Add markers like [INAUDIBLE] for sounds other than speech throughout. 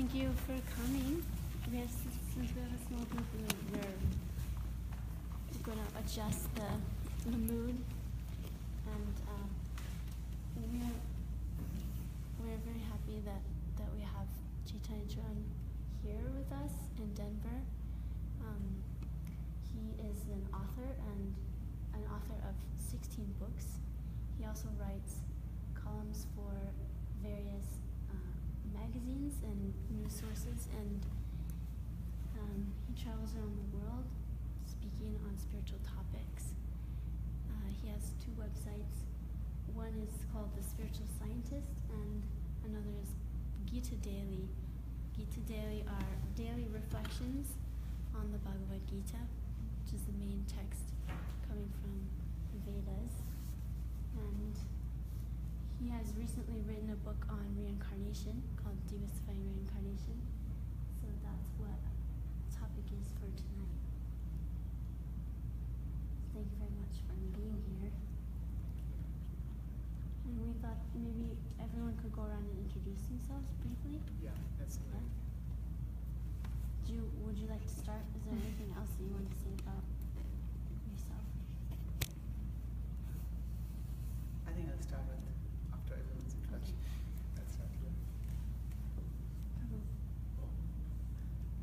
Thank you for coming. We have, since we have a small group, we're, going to adjust the, the mood, and uh, we're we're very happy that that we have Chaitanya Charan here with us in Denver. Um, he is an author and an author of 16 books. He also writes columns for various magazines and news sources, and um, he travels around the world speaking on spiritual topics. Uh, he has two websites. One is called The Spiritual Scientist, and another is Gita Daily. Gita Daily are daily reflections on the Bhagavad Gita, which is the main text coming from the Vedas. And he has recently written a book on reincarnation called Demystifying Reincarnation. So that's what the topic is for tonight. Thank you very much for being here. And we thought maybe everyone could go around and introduce themselves briefly. Yeah, that's Yeah. Do you, would you like to start? Is there anything else that you want to say about yourself? I think I'll start with after everyone's introduction. That's not clear.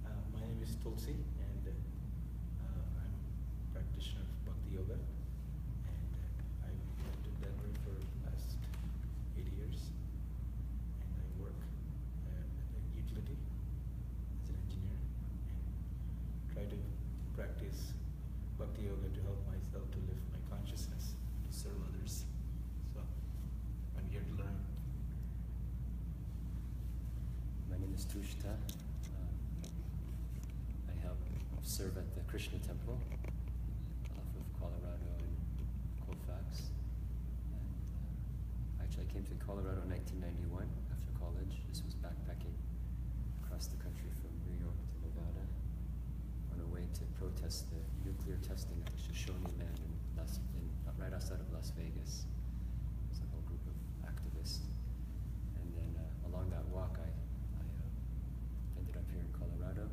Uh, my name is Tulsi, and uh, I'm a practitioner of Bhakti Yoga. And uh, I've lived in Denver for the last eight years. And I work uh, at a utility as an engineer and try to practice Bhakti Yoga to help myself to lift my consciousness, to serve others. So I'm here to learn. My name is Tushta. Uh, I help serve at the Krishna Temple off of Colorado and Colfax. And, uh, actually, I came to Colorado in 1991 after college. This was backpacking across the country from New York to Nevada on a way to protest the nuclear testing at the Shoshone Land in Las, in, right outside of Las Vegas. It was a whole group of activists. And then uh, along that walk, I, I uh, ended up here in Colorado.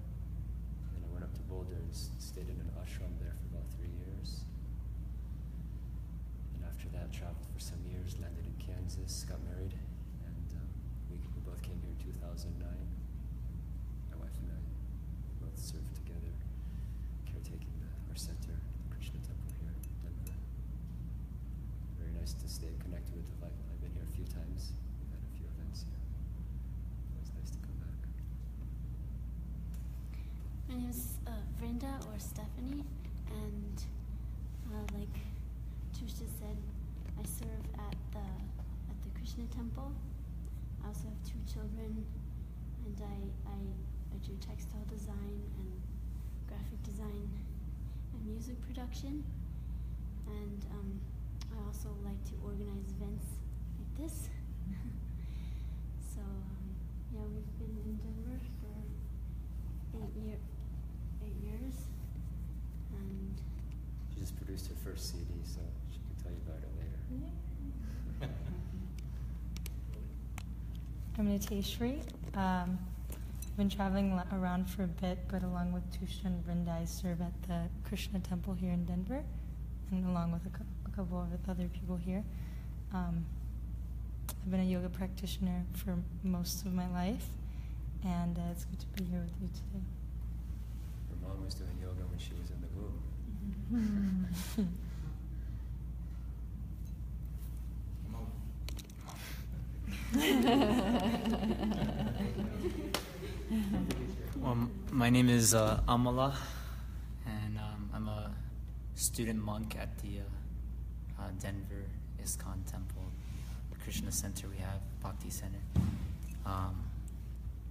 Then I went up to Boulder and s- stayed in an ashram there for about three years. And after that, traveled for some years, landed in Kansas, got married, and um, we, we both came here in 2009. My wife and I both served together, caretaking the, our center, the Krishna Temple here in Denver. Very nice to stay connected with the Bible. I've been here a few times. We've had a few events here. Always nice to come back. My name is uh, Vrinda or Stephanie, and uh, like Tushta said, I serve at the Krishna Temple. I also have two children, and I I, I do textile design and graphic design and music production, and um, I also like to organize events like this. [LAUGHS] so um, yeah, we've been in Denver for eight year, eight years, and She just produced her first CD, so she can tell you about it later. [LAUGHS] I'm Niteshri. Um, I've been traveling around for a bit, but along with Tushta and Vrinda, I serve at the Krishna Temple here in Denver, and along with a, cou- a couple of other people here. Um, I've been a yoga practitioner for most of my life, and uh, it's good to be here with you today. Her mom was doing yoga when she was in the womb. [LAUGHS] [LAUGHS] Well, [LAUGHS] my name is uh, Amala, and um, I'm a student monk at the uh, uh, Denver ISKCON Temple, the Krishna Center we have, Bhakti Center. Um,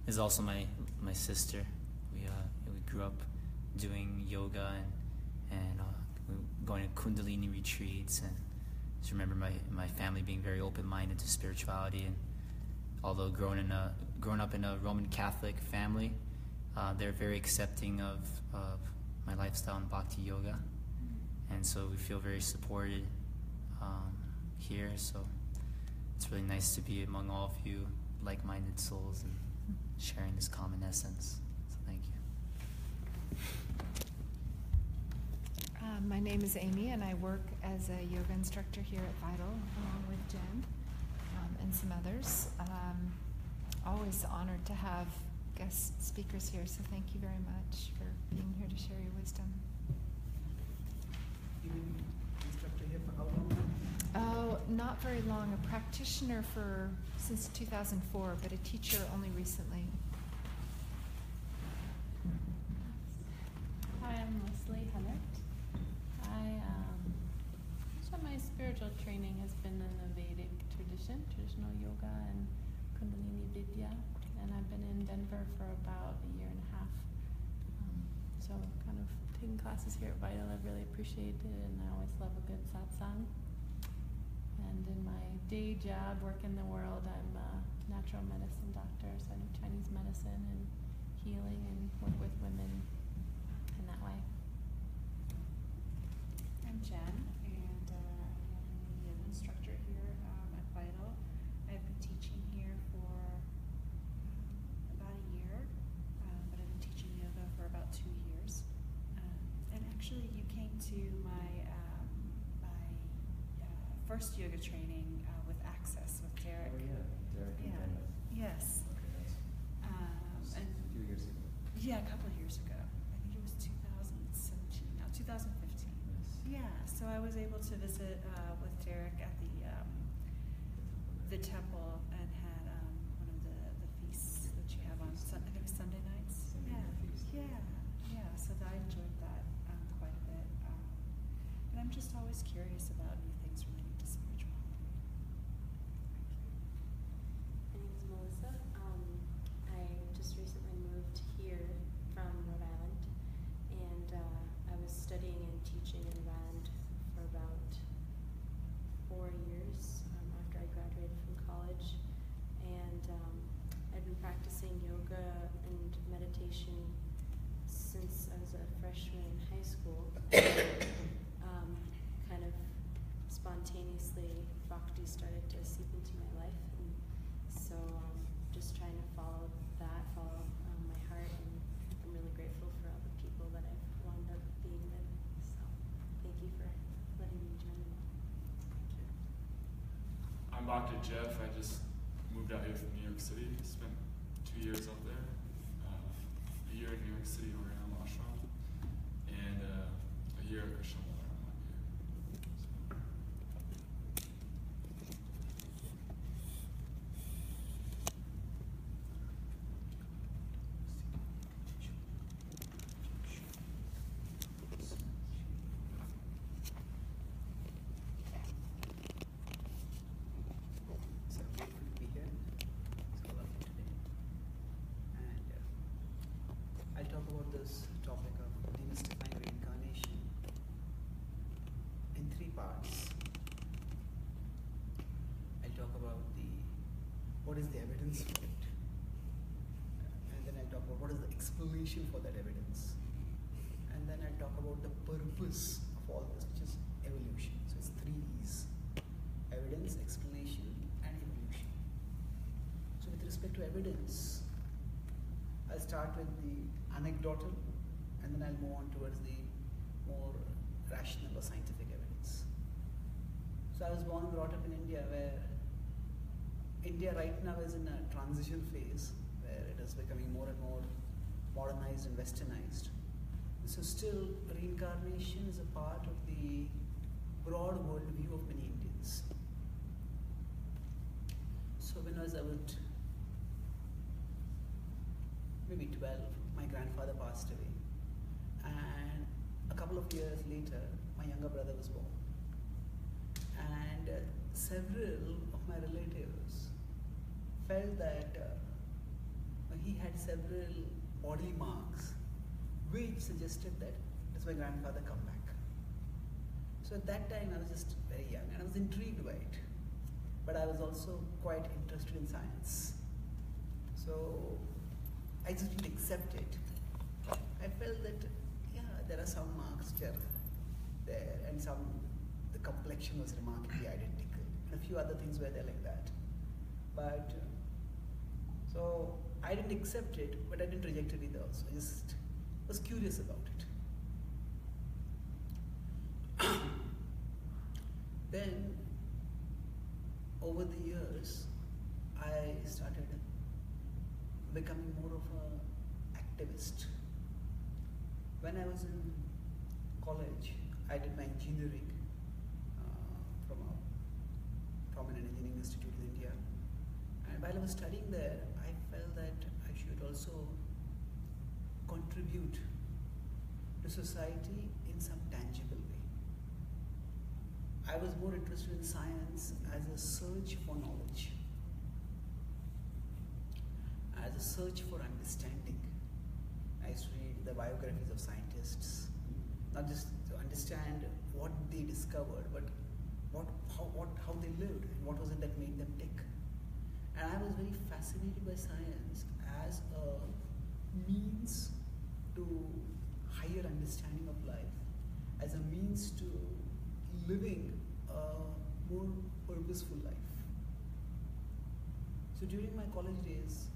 is also my my sister. We uh, we grew up doing yoga and and uh, going to Kundalini retreats and just remember my my family being very open minded to spirituality and although grown in a growing up in a Roman Catholic family, uh, they're very accepting of, of my lifestyle in Bhakti Yoga, and so we feel very supported um, here. So it's really nice to be among all of you like-minded souls and sharing this common essence. So thank you. Uh, my name is Amy, and I work as a yoga instructor here at Vital, along with Jen and some others. Um, always honored to have guest speakers here, so thank you very much for being here to share your wisdom. You've been instructor here for how long? Oh, not very long. A practitioner for since 2004, but a teacher only recently. Hi, I'm Leslie Hennett. I, um, so my spiritual training has been in the Traditional yoga and Kundalini Vidya, and I've been in Denver for about a year and a half. Um, so kind of taking classes here at Vital, I've really appreciate it, and I always love a good satsang. And in my day job, work in the world, I'm a natural medicine doctor, so I do Chinese medicine and healing and work with women in that way. I'm Jen, and uh, I'm the yoga instructor here um, at Vital. I've been teaching here for um, about a year, um, but I've been teaching yoga for about two years. Um, and actually, you came to my um, my uh, first yoga training uh, with Access with Derek. Oh, yeah, Derek and Yeah. Yes. Okay, that's Um, and a few years ago. yeah, a couple of years ago. I think it was 2017. No, 2015. Nice. Yeah, so I was able to visit uh, with Derek at the um, the temple and had um, one of the, the feasts that you have on Sun- I think Sunday nights. Sunday yeah, night feast. yeah, yeah. So I enjoyed that um, quite a bit, um, and I'm just always curious about new things related to spirituality. My name is Melissa. Um, I just recently moved here from Rhode Island, and uh, I was studying and teaching in Rhode Island for about four years um, after I graduated from college, and um, I've been practicing yoga and meditation since I was a freshman in high school. um, kind of spontaneously, bhakti started to seep into my life, and so um, just trying to follow that, follow um, my heart, and I'm really grateful for all the people that I've wound up being with. So thank you for letting me join you. I'm Dr. Jeff. I just moved out here from New York City. Spent two years out there. Uh, a year in New York City, Ashram, and uh, a year at Krishna Balaram up here. So, So grateful to be here. So lovely today. And this topic of demystifying reincarnation in three parts. I'll talk about the what is the evidence for it, and then I'll talk about what is the explanation for that evidence, and then I'll talk about the purpose of all this, which is evolution. So it's three E's evidence, explanation, and evolution. So, with respect to evidence, I'll start with the anecdotal and then I'll move on towards the more rational or scientific evidence. So, I was born and brought up in India where India right now is in a transition phase where it is becoming more and more modernized and westernized. So, still, reincarnation is a part of the broad worldview of many Indians. So when I was about maybe 12, my grandfather passed away. And a couple of years later, my younger brother was born. And uh, several of my relatives felt that uh, he had several body marks which suggested that does my grandfather come back? So at that time I was just very young and I was intrigued by it. But I was also quite interested in science. So I just didn't accept it. I felt that yeah, there are some marks there and some the complexion was remarkably identical. And a few other things were there like that. But so I didn't accept it, but I didn't reject it either. Also, I just was curious about it. [COUGHS] then, over the years, I started becoming more of a activist. When I was in college, I did my engineering uh, from a prominent engineering institute in India. And while I was studying there, I felt that I should also contribute to society in some tangible way. I was more interested in science as a search for knowledge, as a search for understanding. I used to read the biographies of scientists, not just to understand what they discovered, but what, how, what, how they lived and what was it that made them tick. And I was very fascinated by science as a means to higher understanding of life, as a means to living a more purposeful life. So during my college days,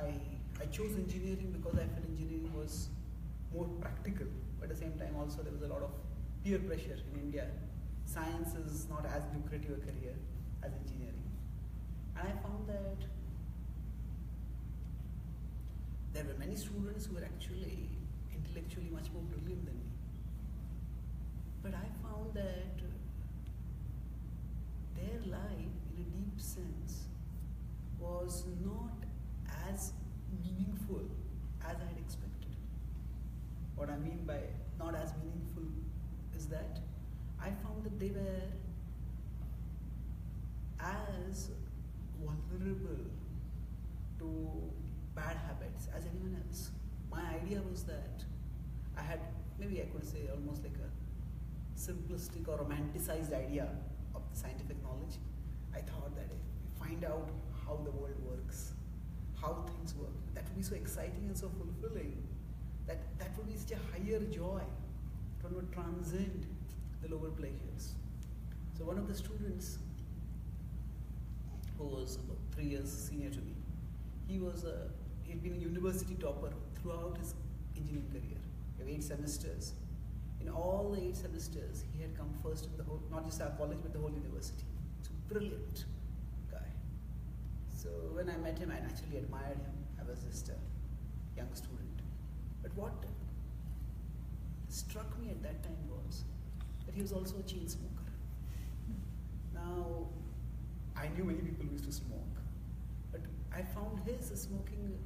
I, I chose engineering because I felt engineering was more practical. But at the same time, also there was a lot of peer pressure in India. Science is not as lucrative a career as engineering. And I found that there were many students who were actually intellectually much more brilliant than me. But I found that their life, in a deep sense, was not as meaningful as I had expected. What I mean by not as meaningful is that I found that they were as vulnerable to bad habits as anyone else. My idea was that I had, maybe I could say, almost like a simplistic or romanticized idea of scientific knowledge. I thought that if we find out how the world works, how things work, that would be so exciting and so fulfilling that that would be such a higher joy. It would transcend the lower pleasures. So one of the students who was three years senior to me, he was a he had been a university topper throughout his engineering career. Have eight semesters. In all the eight semesters, he had come first in the whole, not just our college, but the whole university. So brilliant. So when I met him, I naturally admired him. I was just a young student. But what struck me at that time was that he was also a chain smoker. Now, I knew many people who used to smoke, but I found his smoking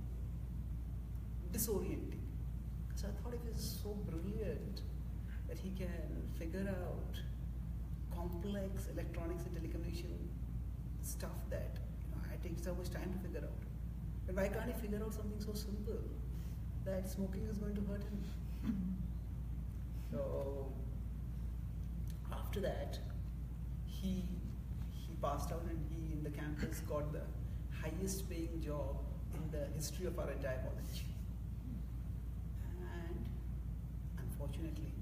disorienting. Because I thought he was so brilliant that he can figure out complex electronics and telecommunication stuff that takes so much time to figure out. But why can't he figure out something so simple that smoking is going to hurt him? So after that, he he passed out and he in the campus got the highest paying job in the history of our entire college. And unfortunately,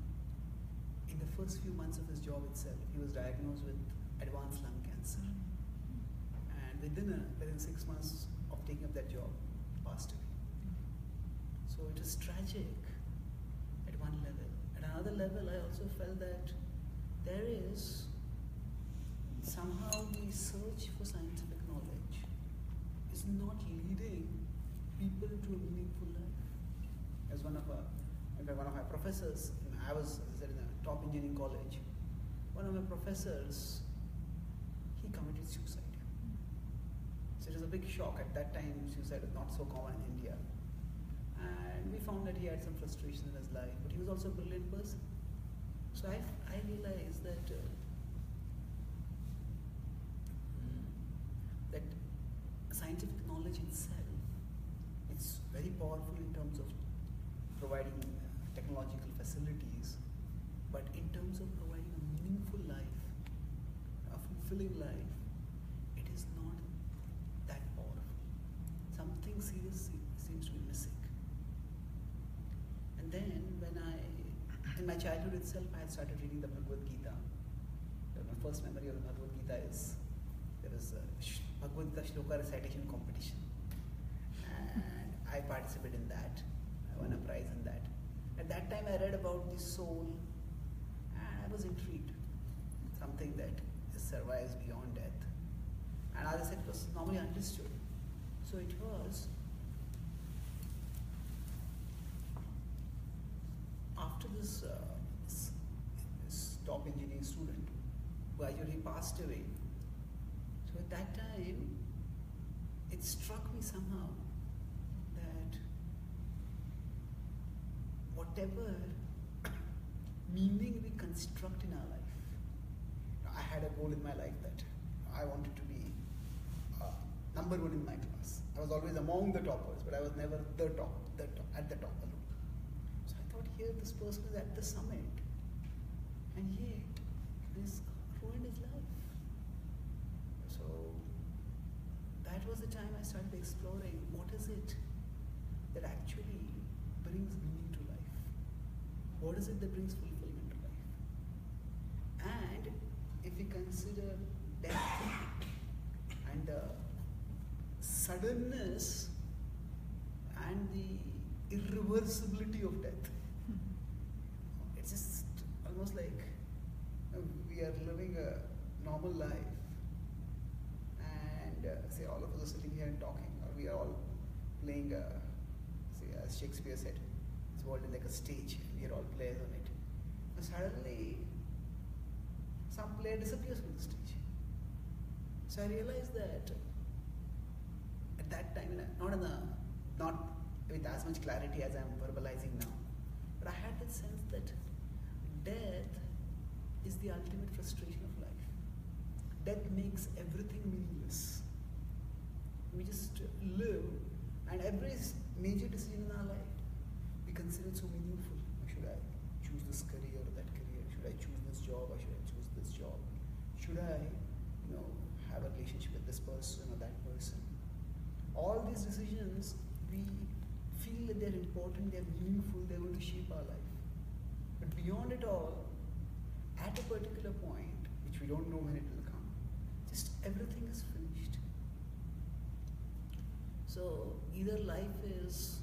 in the first few months of his job itself, he was diagnosed with advanced lung cancer. Within a, within six months of taking up that job, passed away. So it is tragic at one level. At another level, I also felt that there is somehow the search for scientific knowledge is not leading people to a meaningful life. As one of our, one of my professors, I was in a top engineering college. One of my professors, he committed suicide. It was a big shock at that time. Suicide was not so common in India, and we found that he had some frustration in his life, but he was also a brilliant person. So I, I realized that. Uh, that scientific knowledge itself it's very powerful in terms of providing uh, technological facilities but in terms of providing a meaningful life a fulfilling life then when i in my childhood itself i had started reading the bhagavad gita my first memory of the bhagavad gita is there was a Bhagavad Gita Shloka recitation competition. and I participated in that. I won a prize in that. At that time, I read about the soul, and I was intrigued. Something that survives beyond death. And as I said, it was normally understood. So it was after this, uh, top engineering student who actually passed away. So at that time, it struck me somehow that whatever [COUGHS] meaning we construct in our life, I had a goal in my life that I wanted to be uh, number one in my class. I was always among the toppers, but I was never the top, the top at the top alone. Here this person is at the summit, and yet this ruined his life. So that was the time I started exploring what is it that actually brings meaning to life. What is it that brings fulfillment to life? And if we consider death and the suddenness and the irreversibility of death, almost like uh, we are living a normal life and uh, say all of us are sitting here and talking or we are all playing a, say as Shakespeare said, this world like a stage and we are all players on it. And suddenly some player disappears from the stage. So I realized that at that time, not in a, not with as much clarity as I'm verbalizing now, but I had the sense that death is the ultimate frustration of life. Death makes everything meaningless. We just live, and every major decision in our life we consider it so meaningful. Should I choose this career or that career? Should I choose this job or should I choose this job? Should I, you know, have a relationship with this person or that person? All these decisions, we feel that they're important, they're meaningful, they're going to shape our life. Beyond it all, at a particular point, which we don't know when it will come, just everything is finished. So either life is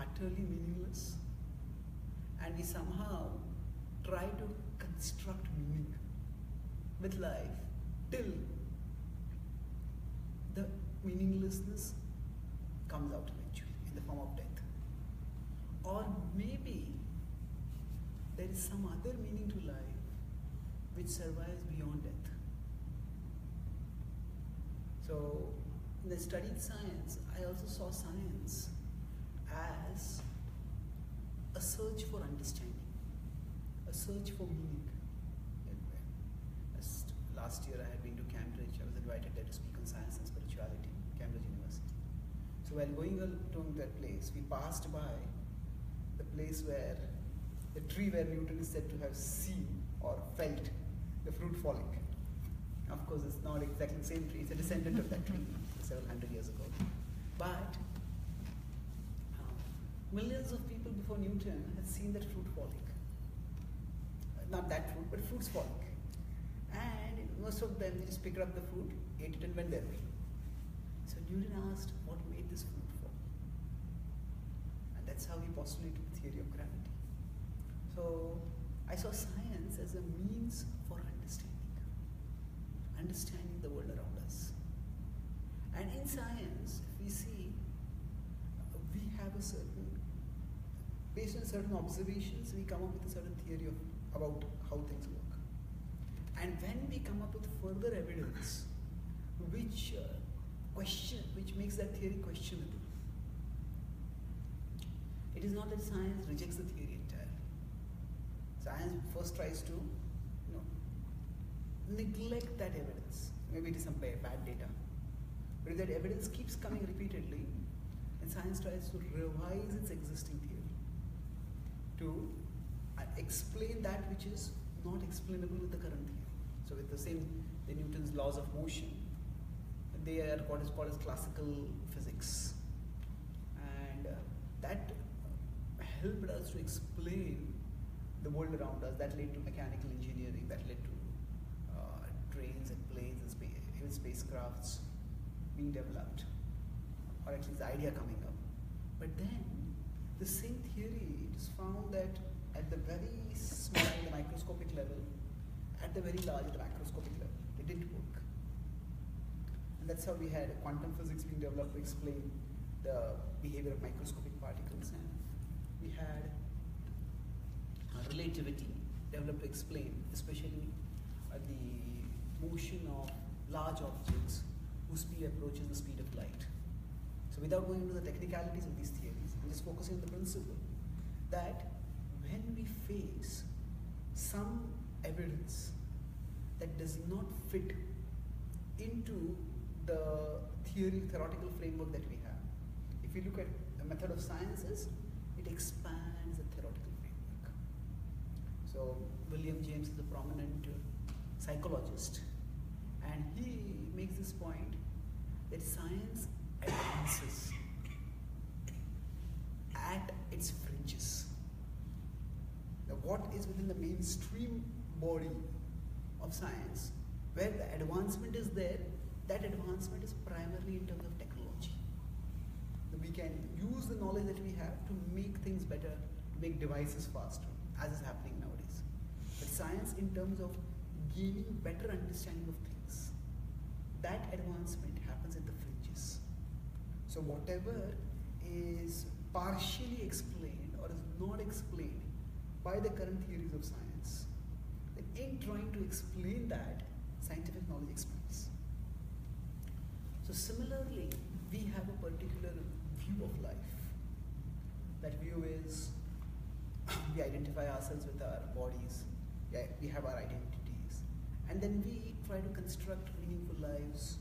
utterly meaningless and we somehow try to construct meaning with life till the meaninglessness comes out eventually in the form of death. Or maybe there is some other meaning to life which survives beyond death. So, in the studied science, I also saw science as a search for understanding, a search for meaning. As last year I had been to Cambridge, I was invited there to speak on science and spirituality, Cambridge University. So while going along that place, we passed by the place where the tree where Newton is said to have seen or felt the fruit falling. Of course, it's not exactly the same tree, it's a descendant of that tree several hundred years ago. But uh, millions of people before Newton had seen that fruit falling. Not that fruit, but fruits falling. And most of them, just picked up the fruit, ate it, and went their way. So Newton asked, what made this fruit fall? And that's how he postulated the theory of gravity. So I saw science as a means for understanding, understanding the world around us. And in science, we see, we have a certain, based on certain observations, we come up with a certain theory of about how things work. And when we come up with further evidence, which uh, question, which makes that theory questionable, it is not that science rejects the theory. Science first tries to, you know, neglect that evidence. Maybe it is some ba- bad data. But if that evidence keeps coming repeatedly, then science tries to revise its existing theory to uh, explain that which is not explainable with the current theory. So with the same, the Newton's laws of motion, they are what is called as classical physics. And uh, that helped us to explain the world around us. That led to mechanical engineering, that led to uh, trains and planes and spa- even spacecrafts being developed. or at least the idea coming up. But then the same theory it is found that at the very small, the microscopic level, at the very large, the macroscopic level, it didn't work. And that's how we had quantum physics being developed to explain the behavior of microscopic particles, and we had relativity developed to explain, especially uh, the motion of large objects whose speed approaches the speed of light. So, without going into the technicalities of these theories, I'm just focusing on the principle that when we face some evidence that does not fit into the theory, theoretical framework that we have, if you look at the method of sciences, it expands. So, William James is a prominent uh, psychologist, and he makes this point that science advances at its fringes. Now, what is within the mainstream body of science, where the advancement is there, that advancement is primarily in terms of technology. We can use the knowledge that we have to make things better, to make devices faster, as is happening nowadays. But science, in terms of gaining better understanding of things, that advancement happens at the fringes. So, whatever is partially explained or is not explained by the current theories of science, in trying to explain that, scientific knowledge expands. So, similarly, we have a particular view of life. That view is [COUGHS] we identify ourselves with our bodies, yeah, we have our identities, and then we try to construct meaningful lives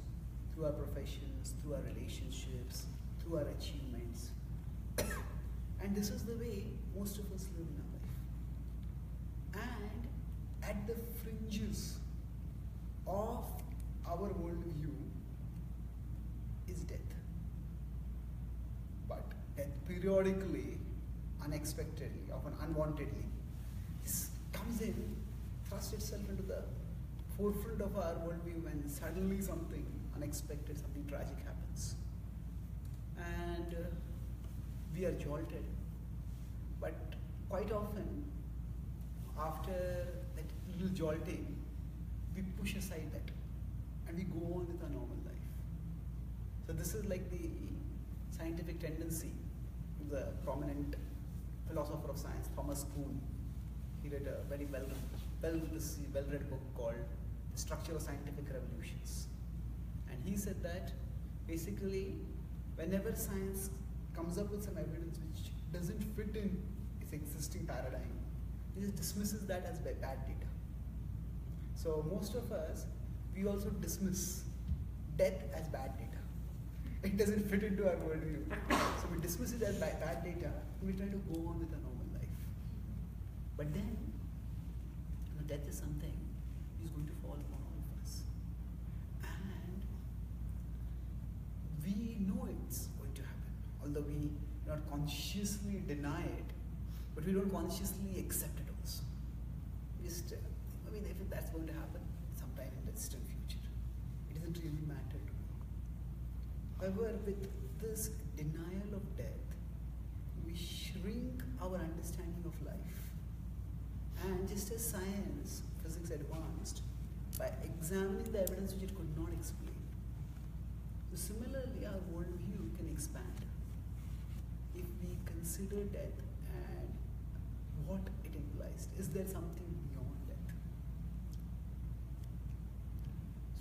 through our professions, through our relationships, through our achievements. [COUGHS] and this is the way most of us live in our life. And at the fringes of our worldview is death. But death periodically, unexpectedly, often unwantedly, comes in, thrusts itself into the forefront of our worldview when suddenly something unexpected, something tragic happens. And uh, we are jolted. But quite often, after that little jolting, we push aside that and we go on with our normal life. So, this is like the scientific tendency. The prominent philosopher of science, Thomas Kuhn, he read a very well well well read book called The Structure of Scientific Revolutions. And he said that basically, whenever science comes up with some evidence which doesn't fit in its existing paradigm, he just dismisses that as bad data. So, most of us, we also dismiss death as bad data. It doesn't fit into our worldview. So, we dismiss it as bad, data and we try to go on with our normal life. But then, death is something is going to fall upon all of us. And we know it's going to happen, although we not consciously deny it, but we don't consciously accept it also. Just, I mean, if that's going to happen sometime in the distant future, it doesn't really matter to me. However, with this denial of death, we shrink our understanding. And just as science, physics advanced by examining the evidence which it could not explain, so similarly, our worldview can expand if we consider death and what it implies. Is there something beyond death?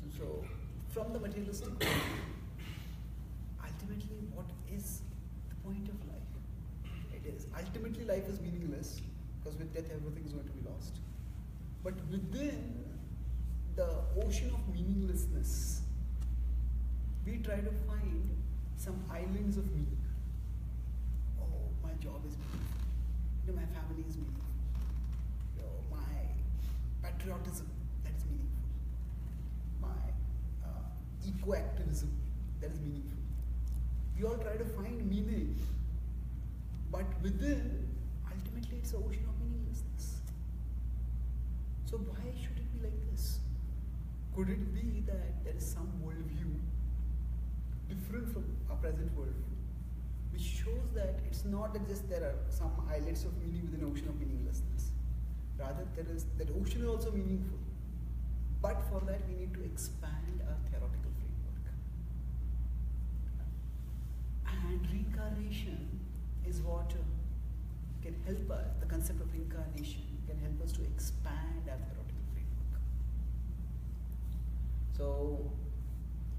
So, so from the materialistic point ultimately, what is the point of life? It is ultimately life is meaningless because with death everything is going to be lost. But within the ocean of meaninglessness, we try to find some islands of meaning. Oh, my job is meaningful. You know, my family is meaningful. You know, my patriotism, that is meaningful. My uh, eco-activism, that is meaningful. We all try to find meaning, but within, ultimately, it's an ocean of meaninglessness. So why should it be like this? Could it be that there is some worldview different from our present worldview, which shows that it's not that just there are some islets of meaning within an ocean of meaninglessness. Rather, there is that ocean is also meaningful. But for that, we need to expand our theoretical framework. And reincarnation is what can help us, the concept of incarnation can help us to expand our theoretical framework. So,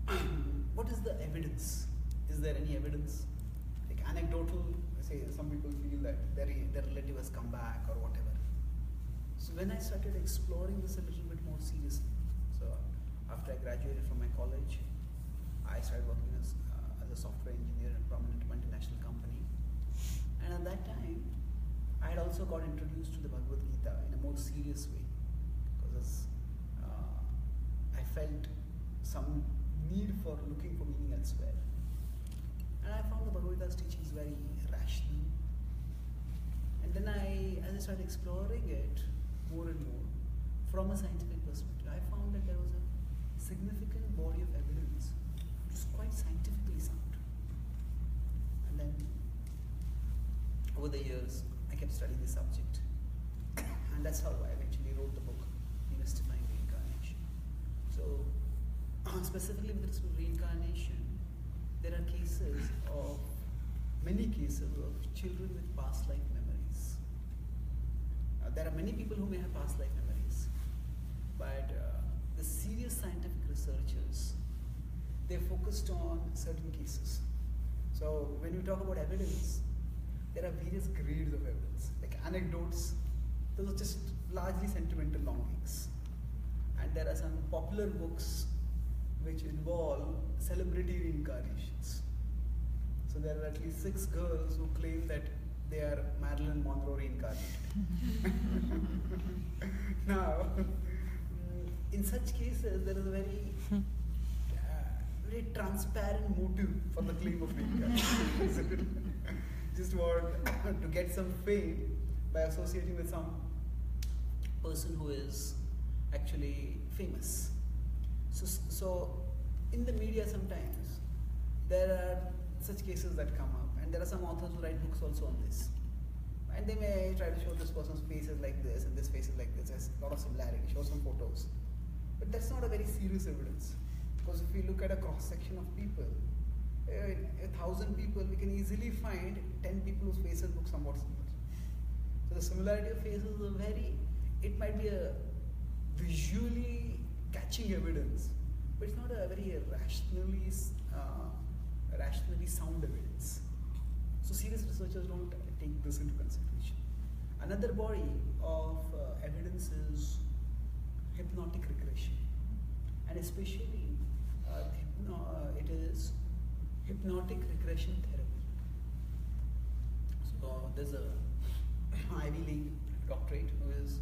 [CLEARS THROAT] what is the evidence? Is there any evidence? Like anecdotal, say some people feel that their, their relative has come back or whatever. So when I started exploring this a little bit more seriously, so after I graduated from my college, I started working as, uh, as a software engineer in a prominent multinational company. And at that time, I had also got introduced to the Bhagavad Gita in a more serious way because uh, I felt some need for looking for meaning elsewhere. And I found the Bhagavad Gita's teachings very rational. And then I, as I started exploring it more and more from a scientific perspective, I found that there was a significant body of evidence which was quite scientifically sound. And then over the years, I kept studying the subject. And that's how I eventually wrote the book, Demystifying Reincarnation. So, specifically with respect to reincarnation, there are cases of, many cases of children with past life memories. Uh, there are many people who may have past life memories, but uh, the serious scientific researchers, they focused on certain cases. So when we talk about evidence, there are various grades of evidence, like anecdotes, those are just largely sentimental longings. And there are some popular books which involve celebrity reincarnations. So there are at least six girls who claim that they are Marilyn Monroe reincarnated. [LAUGHS] now, in such cases, there is a very, uh, very transparent motive for the claim of reincarnation. [LAUGHS] Just want [COUGHS] to get some fame by associating with some person who is actually famous. So, so in the media sometimes there are such cases that come up, and there are some authors who write books also on this. And they may try to show this person's face is like this and this face is like this. There's a lot of similarity. Show some photos, but that's not a very serious evidence because if we look at a cross section of people, a thousand people, we can easily find ten people whose faces look somewhat similar. So the similarity of faces is a very, it might be a visually catching evidence, but it's not a very rationally, uh, rationally sound evidence. So serious researchers don't take this into consideration. Another body of uh, evidence is hypnotic regression, and especially uh, uh, it is hypnotic regression therapy. So there's a [COUGHS] Ivy League doctorate who is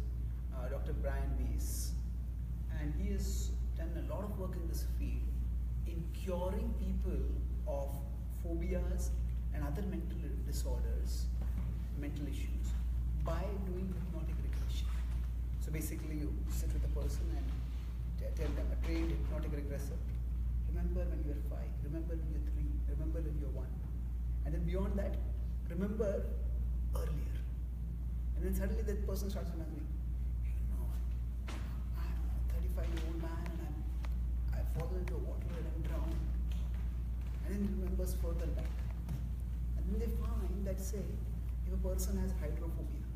uh, Dr. Brian Weiss, and he has done a lot of work in this field in curing people of phobias and other mental disorders, mental issues, by doing hypnotic regression. So basically, you sit with a person and tell them a trained hypnotic regressor. Remember when you were five. Remember when you were three. Remember when you were one. And then beyond that, remember earlier. And then suddenly that person starts remembering. You know, I'm a 35 year old man and I'm, I've fallen into a water and I'm drowned. And then he remembers further back. And then they find that, say, if a person has hydrophobia,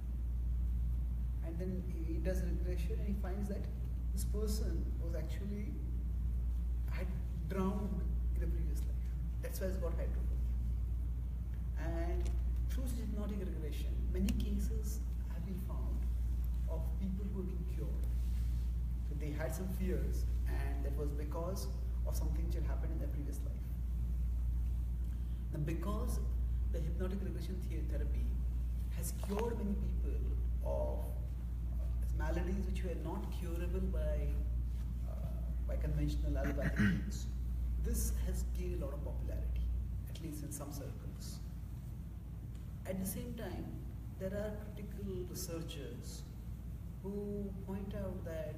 and then he does regression and he finds that this person was actually drowned in a previous life. That's why he's got hydrophobia. And through hypnotic regression, many cases have been found of people who have been cured. So they had some fears, and that was because of something which had happened in their previous life. Now, because the hypnotic regression therapy has cured many people of uh, maladies which were not curable by uh, by conventional allopathic [CLEARS THROAT] means, this has gained a lot of popularity, at least in some circles. At the same time, there are critical researchers who point out that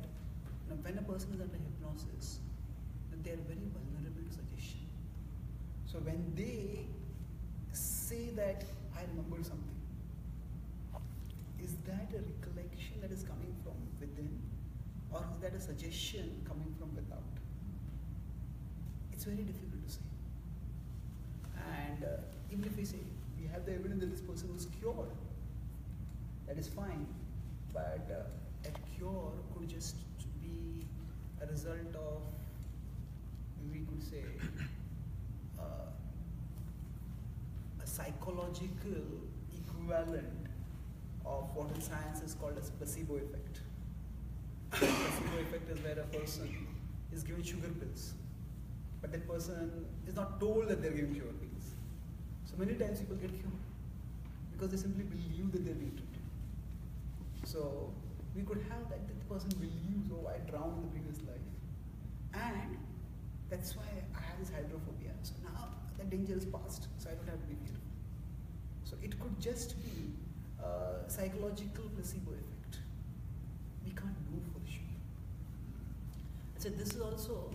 you know, when a person is under hypnosis, they are very vulnerable to suggestion. So when they say that I remember something, is that a recollection that is coming from within, or is that a suggestion coming from without? It's very difficult to say. And uh, even if we say we have the evidence that this person was cured, that is fine. But uh, a cure could just be a result of, we could say, uh, a psychological equivalent of what in science is called as placebo effect. [COUGHS] placebo effect is where a person is given sugar pills, but that person is not told that they're sugar pills. So many times people get cured because they simply believe that they're being treated. So we could have that, that the person believes, oh, I drowned in the previous life. And that's why I have this hydrophobia. So now the danger is past, so I don't have to be fearful. So it could just be a psychological placebo effect. We can't know for sure. Said this is also,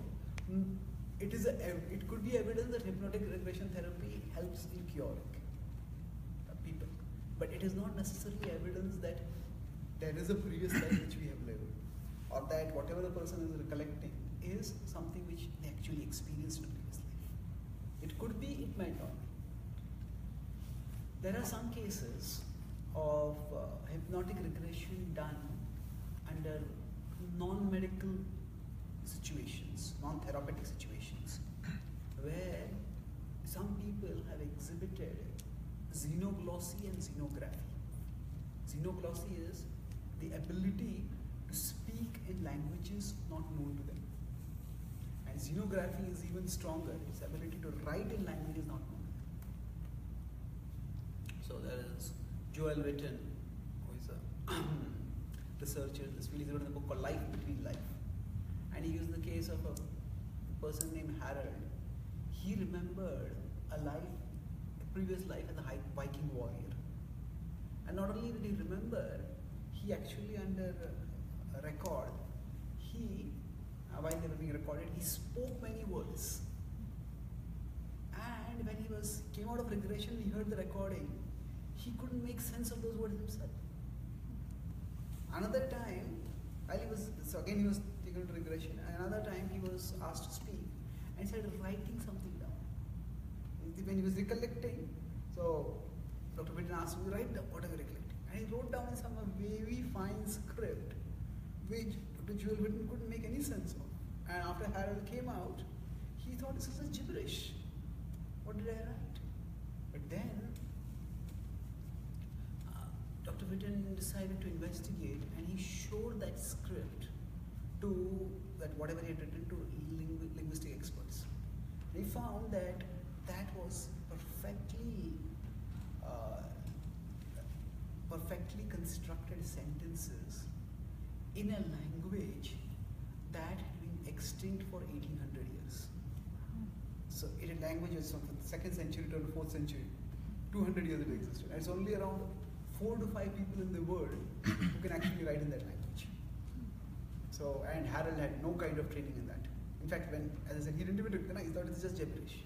mm, it is a, it could be evidence that hypnotic regression therapy helps in curing people, but it is not necessarily evidence that there is a previous life which we have lived, or that whatever the person is recollecting is something which they actually experienced in previous life. It could be, it might not. There are some cases of uh, hypnotic regression done under non-medical situations, non-therapeutic situations, where some people have exhibited xenoglossy and xenography. Xenoglossy is the ability to speak in languages not known to them. And xenography is even stronger, its ability to write in languages not known. So there is Joel Whitton, who is a [COUGHS] researcher this field, he's written a book called Life Between Life. And he used the case of a person named Harold. He remembered a life, a previous life as a Viking warrior. And not only did he remember, he actually under a record, he, uh, while they were being recorded, he spoke many words. And when he was came out of regression, he heard the recording, he couldn't make sense of those words himself. Another time, while he was, so again he was taken to regression, another time he was asked to speak, and started writing something. When he was recollecting, so Dr. Whitton asked him, to write down whatever you recollect. And he wrote down some very fine script, which Dr. Joel Whitton couldn't make any sense of. And after Harold came out, he thought this is a gibberish. What did I write? But then, uh, Dr. Whitton decided to investigate and he showed that script to that whatever he had written to lingu- linguistic experts. They found that that was perfectly uh, perfectly constructed sentences in a language that had been extinct for 1800 years. So it a language is from the second century to the fourth century, 200 years it existed. And it's only around four to five people in the world who can actually write in that language. So, and Harold had no kind of training in that. In fact, when, as I said, he didn't even recognize, he thought it's just gibberish.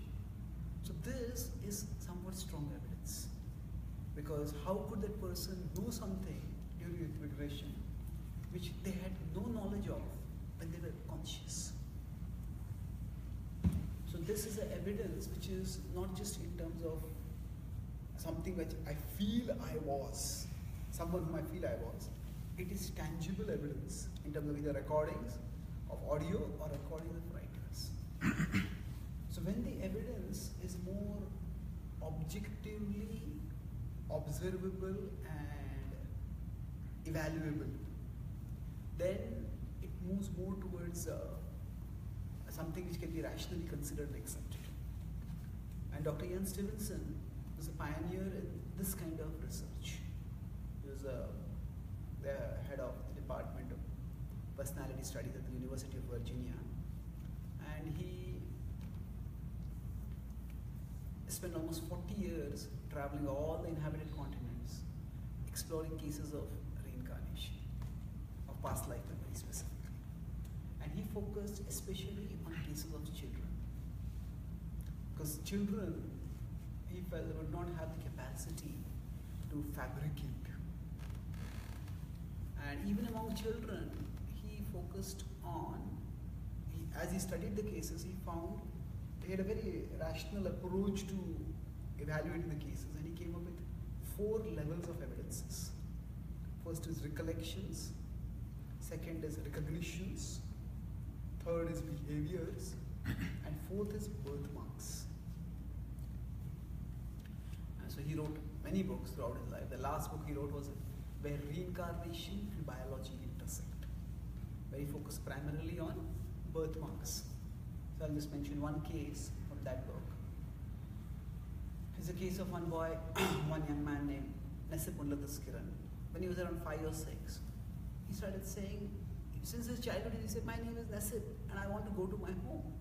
So this is somewhat strong evidence. Because how could that person know something during regression which they had no knowledge of when they were conscious? So this is a evidence which is not just in terms of something which I feel I was, someone whom I feel I was. It is tangible evidence in terms of either recordings of audio or recordings of writings. So when the evidence is more objectively observable and evaluable, then it moves more towards uh, something which can be rationally considered and accepted. And Dr. Ian Stevenson was a pioneer in this kind of research. He was uh, the head of the Department of Personality Studies at the University of Virginia. And he spent almost 40 years traveling all the inhabited continents, exploring cases of reincarnation, of past life memory specifically. And he focused especially on cases of children. Because children, he felt would not have the capacity to fabricate. And even among children, he focused on, he, as he studied the cases, he found he had a very rational approach to evaluating the cases, and he came up with four levels of evidences. First is recollections, second is recognitions, third is behaviors, and fourth is birthmarks. And so he wrote many books throughout his life. The last book he wrote was Where Reincarnation and Biology Intersect, where he focused primarily on birthmarks. So I'll just mention one case from that book. It's a case of one boy, [CLEARS THROAT] one young man named Nasip Kiran. When he was around five or six, he started saying, since his childhood, he said, My name is Nasib and I want to go to my home.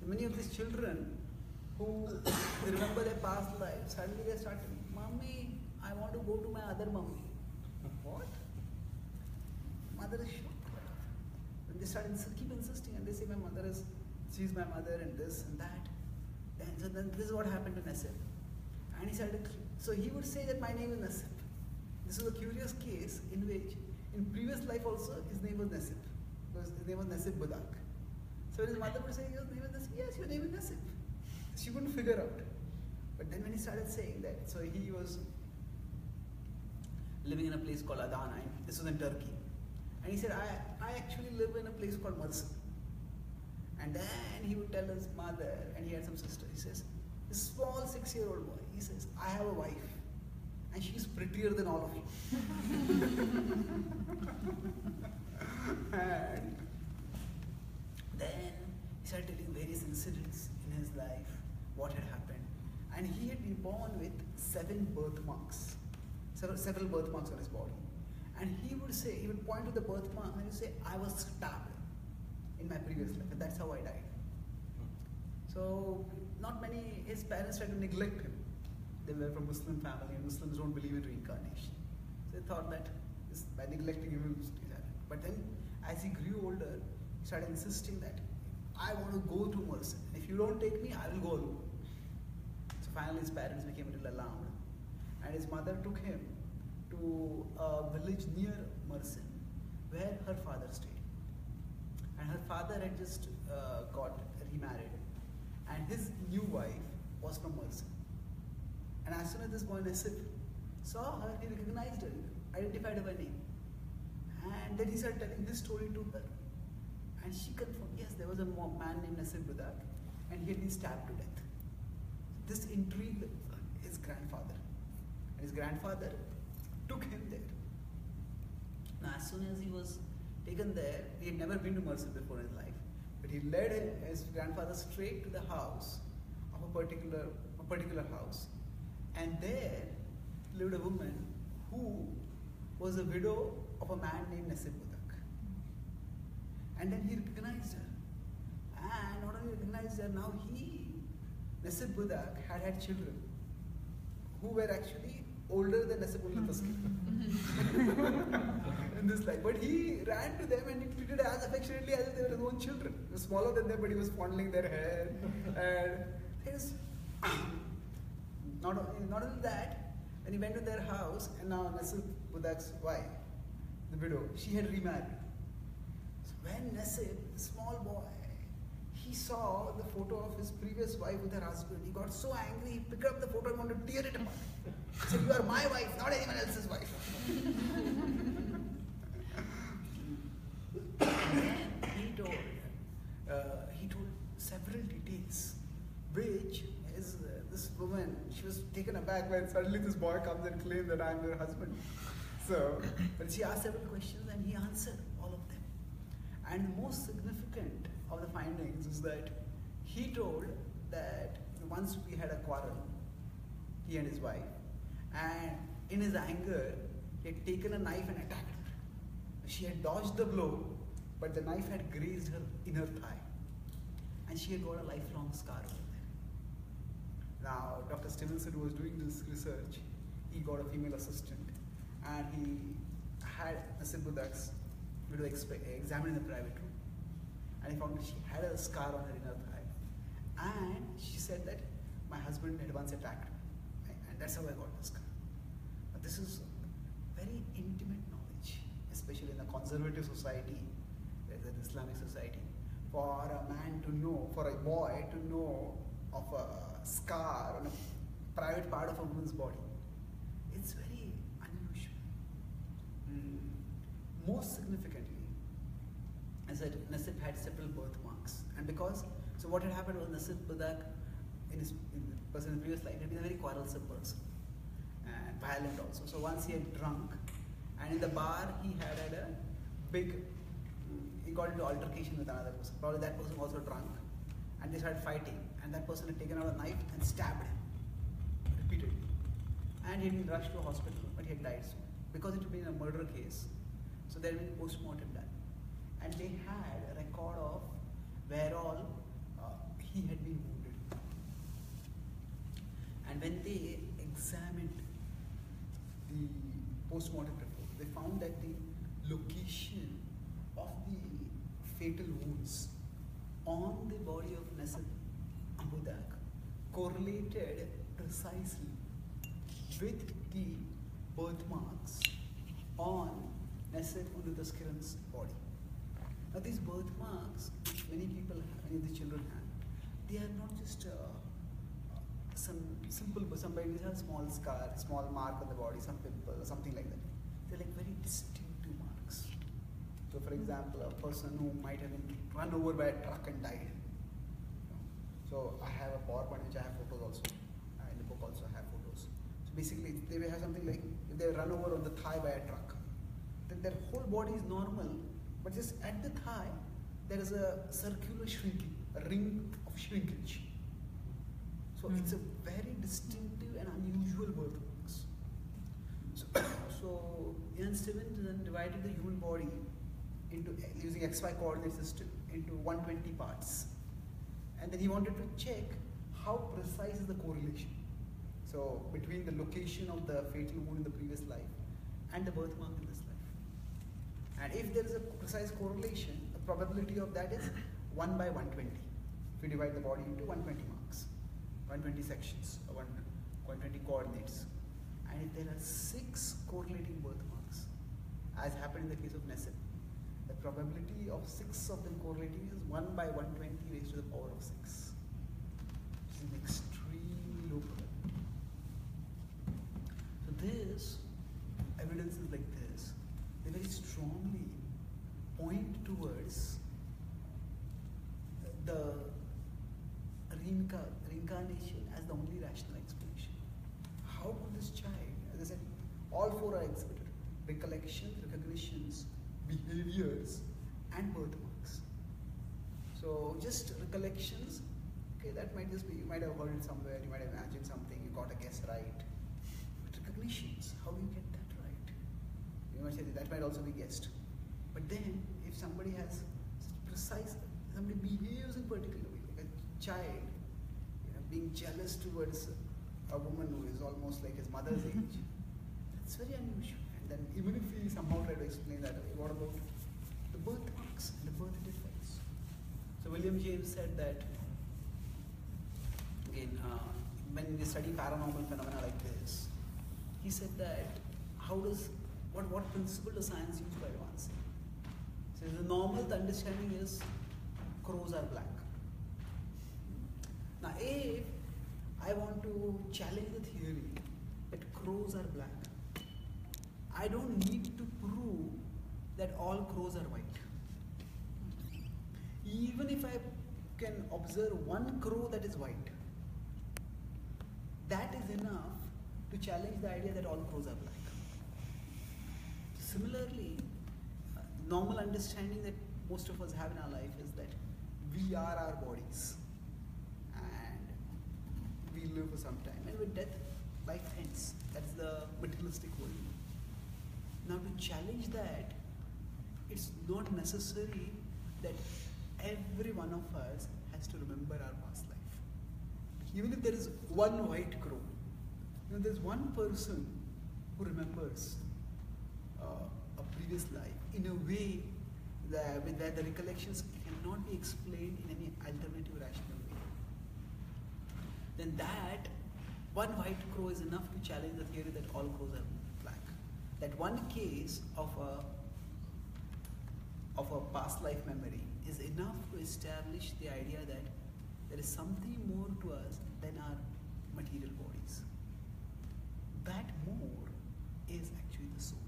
And many of these children who [COUGHS] remember their past lives, suddenly they start, Mommy, I want to go to my other mommy. what? Mother is shocked. When they start keep insisting and they say, My mother is, she's my mother and this and that. And so then this is what happened to Nasib. And he said, so he would say that my name is Nasib. This was a curious case in which, in previous life also, his name was Nasib. Because his name was Nasib Budak. So his mother would say, Your name is Nasib? Yes, your name is Nasib. She couldn't figure out. But then when he started saying that, so he was living in a place called Adana. This was in Turkey. And he said, I, I actually live in a place called Mersin. And then he would tell his mother, and he had some sister. He says, this small six-year-old boy, he says, I have a wife, and she's prettier than all of you. and then he started telling various incidents in his life, what had happened. And he had been born with seven birthmarks, several, several birthmarks on his body. And he would say, he would point to the birthmark and he would say, I was stabbed in my previous life, that's how I died. So, not many, his parents tried to neglect him. They were from Muslim family, and Muslims don't believe in reincarnation. So they thought that by neglecting him. But then, as he grew older, he started insisting that I want to go to Mersin. If you don't take me, I will go alone. So finally, his parents became a little alarmed, and his mother took him to a village near Mersin, where her father stayed. And her father had just uh, got remarried, and his new wife was from Mersin. And as soon as this boy Nasib saw her, he recognized her, identified her by name. And then he started telling this story to her. And she confirmed, yes, there was a man named Nasib Budak, and he had been stabbed to death. This intrigued his grandfather. And his grandfather took him there. Now, as soon as he was taken there, he had never been to Mersin before in his life, but he led his grandfather straight to the house of a particular, a particular house. And there lived a woman who was a widow of a man named Nasib Budak. And then he recognized her. And not only recognized her, now he, Nasib Budak, had had children who were actually older than Nasibullah Taskir [LAUGHS] in this life. But he ran to them and he treated as affectionately as if they were his own children. He was smaller than them, but he was fondling their hair. And his, [CLEARS THROAT] not, only, not only that, when he went to their house, and now Nasib Budak's wife, the widow, she had remarried. So when Nasib, the small boy, he saw the photo of his previous wife with her husband. He got so angry, he picked up the photo and wanted to tear it apart. Said, You are my wife, not anyone else's wife. he told, uh, he told several details, which is uh, this woman, she was taken aback when suddenly this boy comes and claims that I'm her husband. So, but she asked several questions and he answered all of them. And the most significant of the findings is that he told that once we had a quarrel, he and his wife, and in his anger, he had taken a knife and attacked her. She had dodged the blow, but the knife had grazed her inner thigh, and she had got a lifelong scar over there. Now, Dr. Stevenson, was doing this research, he got a female assistant, and he had Nasib Budak's exp- examined in the private room and he found that she had a scar on her inner thigh. And she said that my husband had once attacked that's how I got this. But this is very intimate knowledge, especially in a conservative society, an Islamic society. For a man to know, for a boy to know of a scar on a private part of a woman's body, it's very unusual. Mm. Most significantly, I said, Nasib had several birthmarks, and because so what had happened was Nasib Budak, in his in the previous life, had been a very quarrelsome person and violent also. So once he had drunk, and in the bar he had had a big, he got into altercation with another person. Probably that person was also drunk, and they started fighting, and that person had taken out a knife and stabbed him repeatedly, and he had been rushed to a hospital, but he had died soon because it had been a murder case. So there had been post-mortem done, and they had a record of where all uh, he had. And when they examined the post-mortem report, they found that the location of the fatal wounds on the body of Nasib Abudak correlated precisely with the birthmarks on Nasib Unlutaskiran's body. Now these birthmarks, many people have, many of the children have, they are not just uh, some simple, somebody has a small scar, small mark on the body, some pimple, something like that. They're like very distinctive marks. So, for example, a person who might have been run over by a truck and died. So, I have a PowerPoint which I have photos also. In the book also I have photos. So, basically, they may have something like if they run over on the thigh by a truck, then their whole body is normal, but just at the thigh, there is a circular shrinking, a ring of shrinkage. So Mm. it's a very distinctive and unusual birthmarks. So, [COUGHS] so Ian Stevenson divided the human body into using XY coordinate system into 120 parts, and then he wanted to check how precise is the correlation. So between the location of the fatal wound in the previous life and the birthmark in this life. And if there is a precise correlation, the probability of that is 1 by 120. If we divide the body into 120 marks, 120 sections, or 120 coordinates. And if there are 6 correlating birthmarks, as happened in the case of Nasib, the probability of 6 of them correlating is 1 by 120 raised to the power of 6. Which is an extremely low probability. So this, evidence is like this. They very strongly point towards the reinca- reincarnation as the only rational explanation. How could this child, as I said, all four are exhibited recollections, recognitions, behaviors, and birthmarks. So, just recollections, okay, that might just be, you might have heard it somewhere, you might have imagined something, you got a guess right. But recognitions, how do you get that right? You might say that might also be guessed. But then, if somebody has precise, somebody behaves in particular way, like a child, being jealous towards a woman who is almost like his mother's age, that's very unusual. And then, even if we somehow try to explain that away, what about the birthmarks and the birth defects? So, William James said that, again, uh, when we study paranormal phenomena like this, he said that how does what what principle does science use for advancing? So the normal understanding is crows are black. Now if I want to challenge the theory that crows are black, I don't need to prove that all crows are white. Even if I can observe one crow that is white, that is enough to challenge the idea that all crows are black. Similarly, uh, normal understanding that most of us have in our life is that we are our bodies we live for some time, and with death, life ends. That's the materialistic world. Now, to challenge that, it's not necessary that every one of us has to remember our past life. Even if there is one white crow, you know, there's one person who remembers uh, a previous life in a way that, where the recollections cannot be explained in any alternative rational. Then that one white crow is enough to challenge the theory that all crows are black. That one case of a of a past life memory is enough to establish the idea that there is something more to us than our material bodies. That more is actually the soul.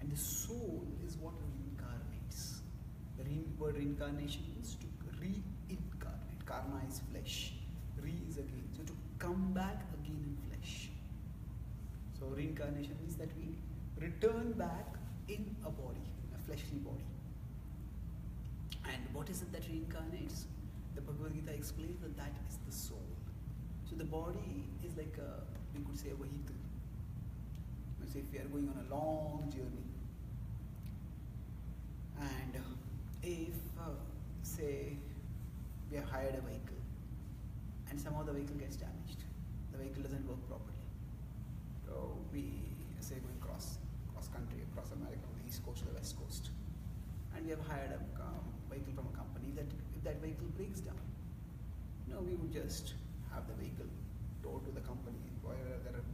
And the soul is what reincarnates. The word reincarnation means to reincarnate. Karma is flesh. Re is again. So to come back again in flesh. So reincarnation means that we return back in a body, a fleshly body. And what is it that reincarnates? The Bhagavad Gita explains that that is the soul. So the body is like a, we could say a vehicle. Let's say if we are going on a long journey, and if, uh, say, we have hired a vehicle, and somehow the vehicle gets damaged, the vehicle doesn't work properly. So we say going cross cross country, across America, from the east coast to the west coast, and we have hired a um, vehicle from a company that if that vehicle breaks down, no, we would just have the vehicle towed to the company where there are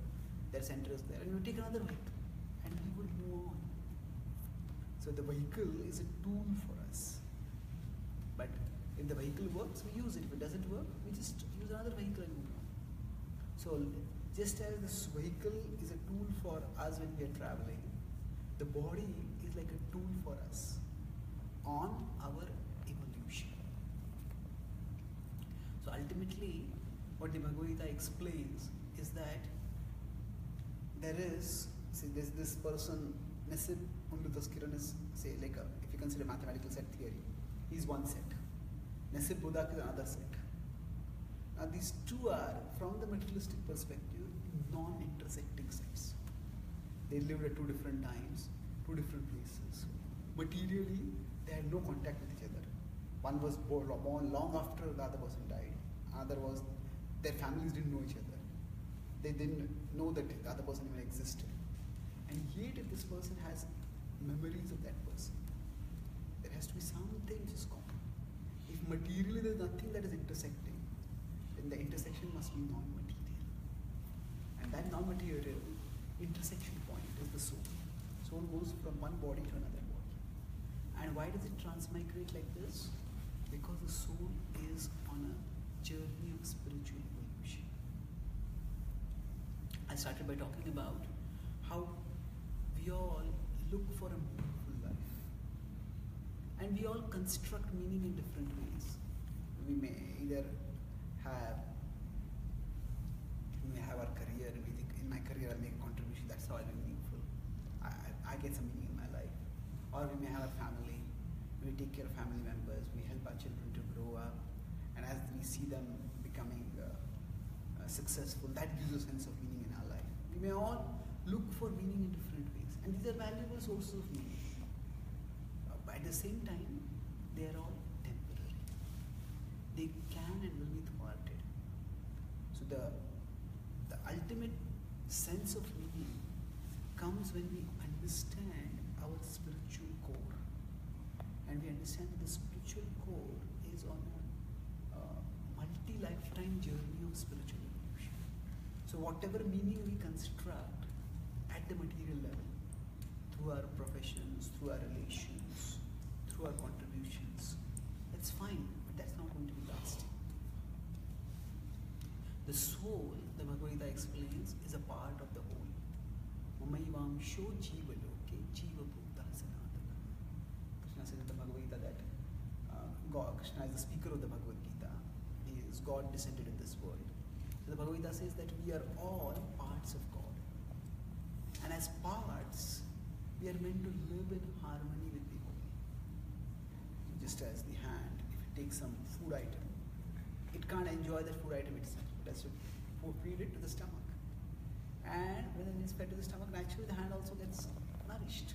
their centers there, and we would take another vehicle, and we would move on. So the vehicle is a tool for us. If the vehicle works, we use it. If it doesn't work, we just use another vehicle and move on. So just as this vehicle is a tool for us when we are traveling, the body is like a tool for us on our evolution. So ultimately, what the Bhagavad Gita explains is that there is, see, there's this person, Nasib Unlutaskiran is, say, like a, if you consider mathematical set theory, he's one set. Budak is another set. Now, these two are, from the materialistic perspective, non intersecting sets. They lived at two different times, two different places. Materially, they had no contact with each other. One was born long after the other person died, another was their families didn't know each other. They didn't know that the other person even existed. And yet, if this person has memories of that person, there has to be something which is common. If materially there is nothing that is intersecting, then the intersection must be non material. And that non material intersection point is the soul. Soul goes from one body to another body. And why does it transmigrate like this? Because the soul is on a journey of spiritual evolution. I started by talking about how we all look for a. And we all construct meaning in different ways. We may either have we may have our career we think in my career I'll make a contribution, that's how I'll meaningful. I, I, I get some meaning in my life. Or we may have a family, we take care of family members, we help our children to grow up, and as we see them becoming uh, uh, successful, that gives a sense of meaning in our life. We may all look for meaning in different ways, and these are valuable sources of meaning. At the same time, they are all temporary. They can and will be thwarted. So the the ultimate sense of meaning comes when we understand our spiritual core, and we understand that the spiritual core is on a uh, multi-lifetime journey of spiritual evolution. So whatever meaning we construct at the material level, through our professions, through our relations, our contributions, that's fine, but that's not going to be lasting. The soul, the Bhagavad Gita explains, is a part of the whole. Mamaivam sho jiva loke jiva bhutta sanatana. Krishna says in the Bhagavad Gita that uh, God, Krishna is the speaker of the Bhagavad Gita. He is God descended in this world. So the Bhagavad Gita says that we are all parts of God. And as parts, we are meant to live in harmony with the whole. As the hand, if it takes some food item, it can't enjoy that food item itself. It has to feed it to the stomach. And when it is fed to the stomach, naturally the hand also gets nourished.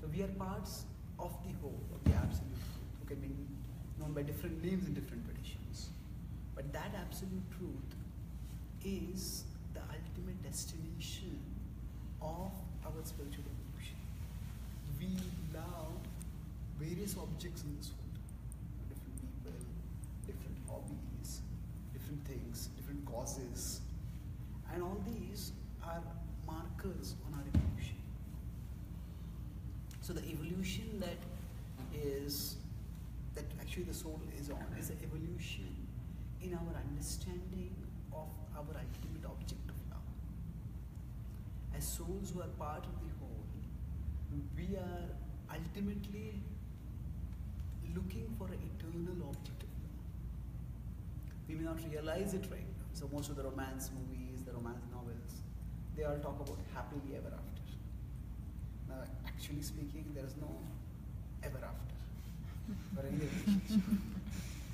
So we are parts of the whole, of the absolute truth, who can be known by different names in different traditions. But that absolute truth is the ultimate destination of our spiritual evolution. We love various objects in this world, different people, different hobbies, different things, different causes, and all these are markers on our evolution. So the evolution that is that actually the soul is on is an evolution in our understanding of our ultimate object of love. As souls who are part of the whole, we are ultimately looking for an eternal object. We may not realize it right now. So most of the romance movies, the romance novels, they all talk about happily ever after. Now, actually speaking, there is no ever after for any relationship.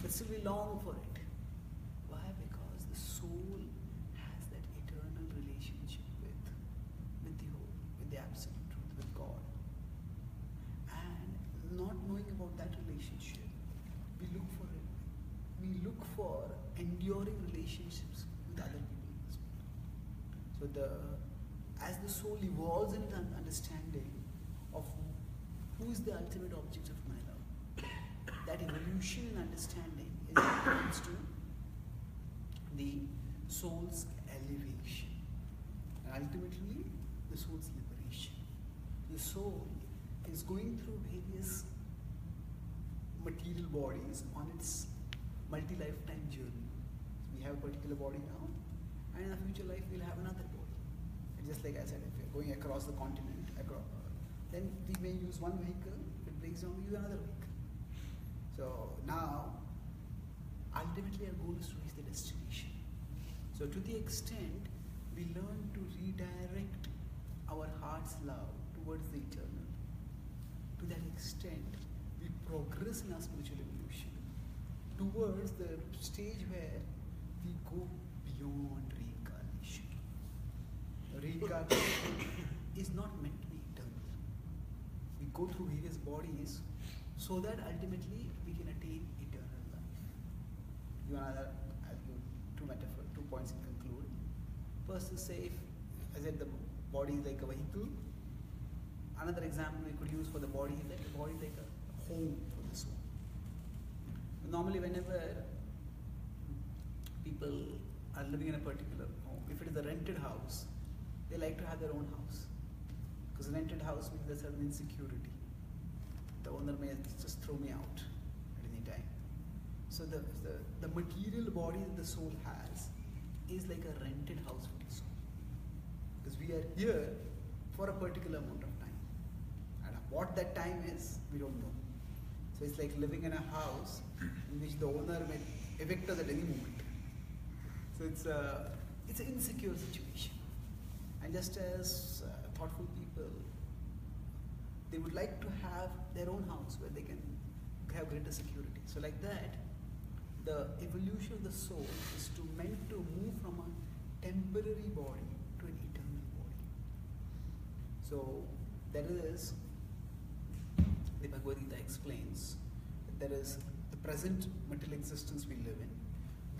but still we long for it. Why? Because the soul has that eternal relationship with, with the whole, with the absolute truth, with God. And not knowing about that relationship, we look for it. We look for enduring relationships with other people as well. So the as the soul evolves in its understanding of who is the ultimate object of my love, that evolution in understanding is what leads to the soul's elevation. And ultimately, the soul's liberation. The soul is going through various material bodies on its multi-lifetime journey. We have a particular body now, and in the future life we'll have another body. And just like I said, if we're going across the continent, across, then we may use one vehicle, if it breaks down, we use another vehicle. So now, ultimately our goal is to reach the destination. So to the extent we learn to redirect our heart's love towards the eternal, to that extent we progress in our spiritual towards the stage where we go beyond reincarnation. Reincarnation is not meant to be eternal. We go through various bodies so that ultimately we can attain eternal life. You another, give uh, two metaphors, two points and conclude. First is say, if, as I said, the body is like a vehicle. Another example we could use for the body is that the body is like a home. Normally, whenever people are living in a particular home, if it is a rented house, they like to have their own house. Because a rented house means there's certain insecurity. The owner may just throw me out at any time. So the, the, the material body that the soul has is like a rented house for the soul. Because we are here for a particular amount of time. And what that time is, we don't know. So it's like living in a house in which the owner may evict us at any moment. So it's a, it's an insecure situation. And just as uh, thoughtful people, they would like to have their own house where they can have greater security. So like that, the evolution of the soul is to meant to move from a temporary body to an eternal body. So there is, the Bhagavad Gita explains, that there is the present material existence we live in.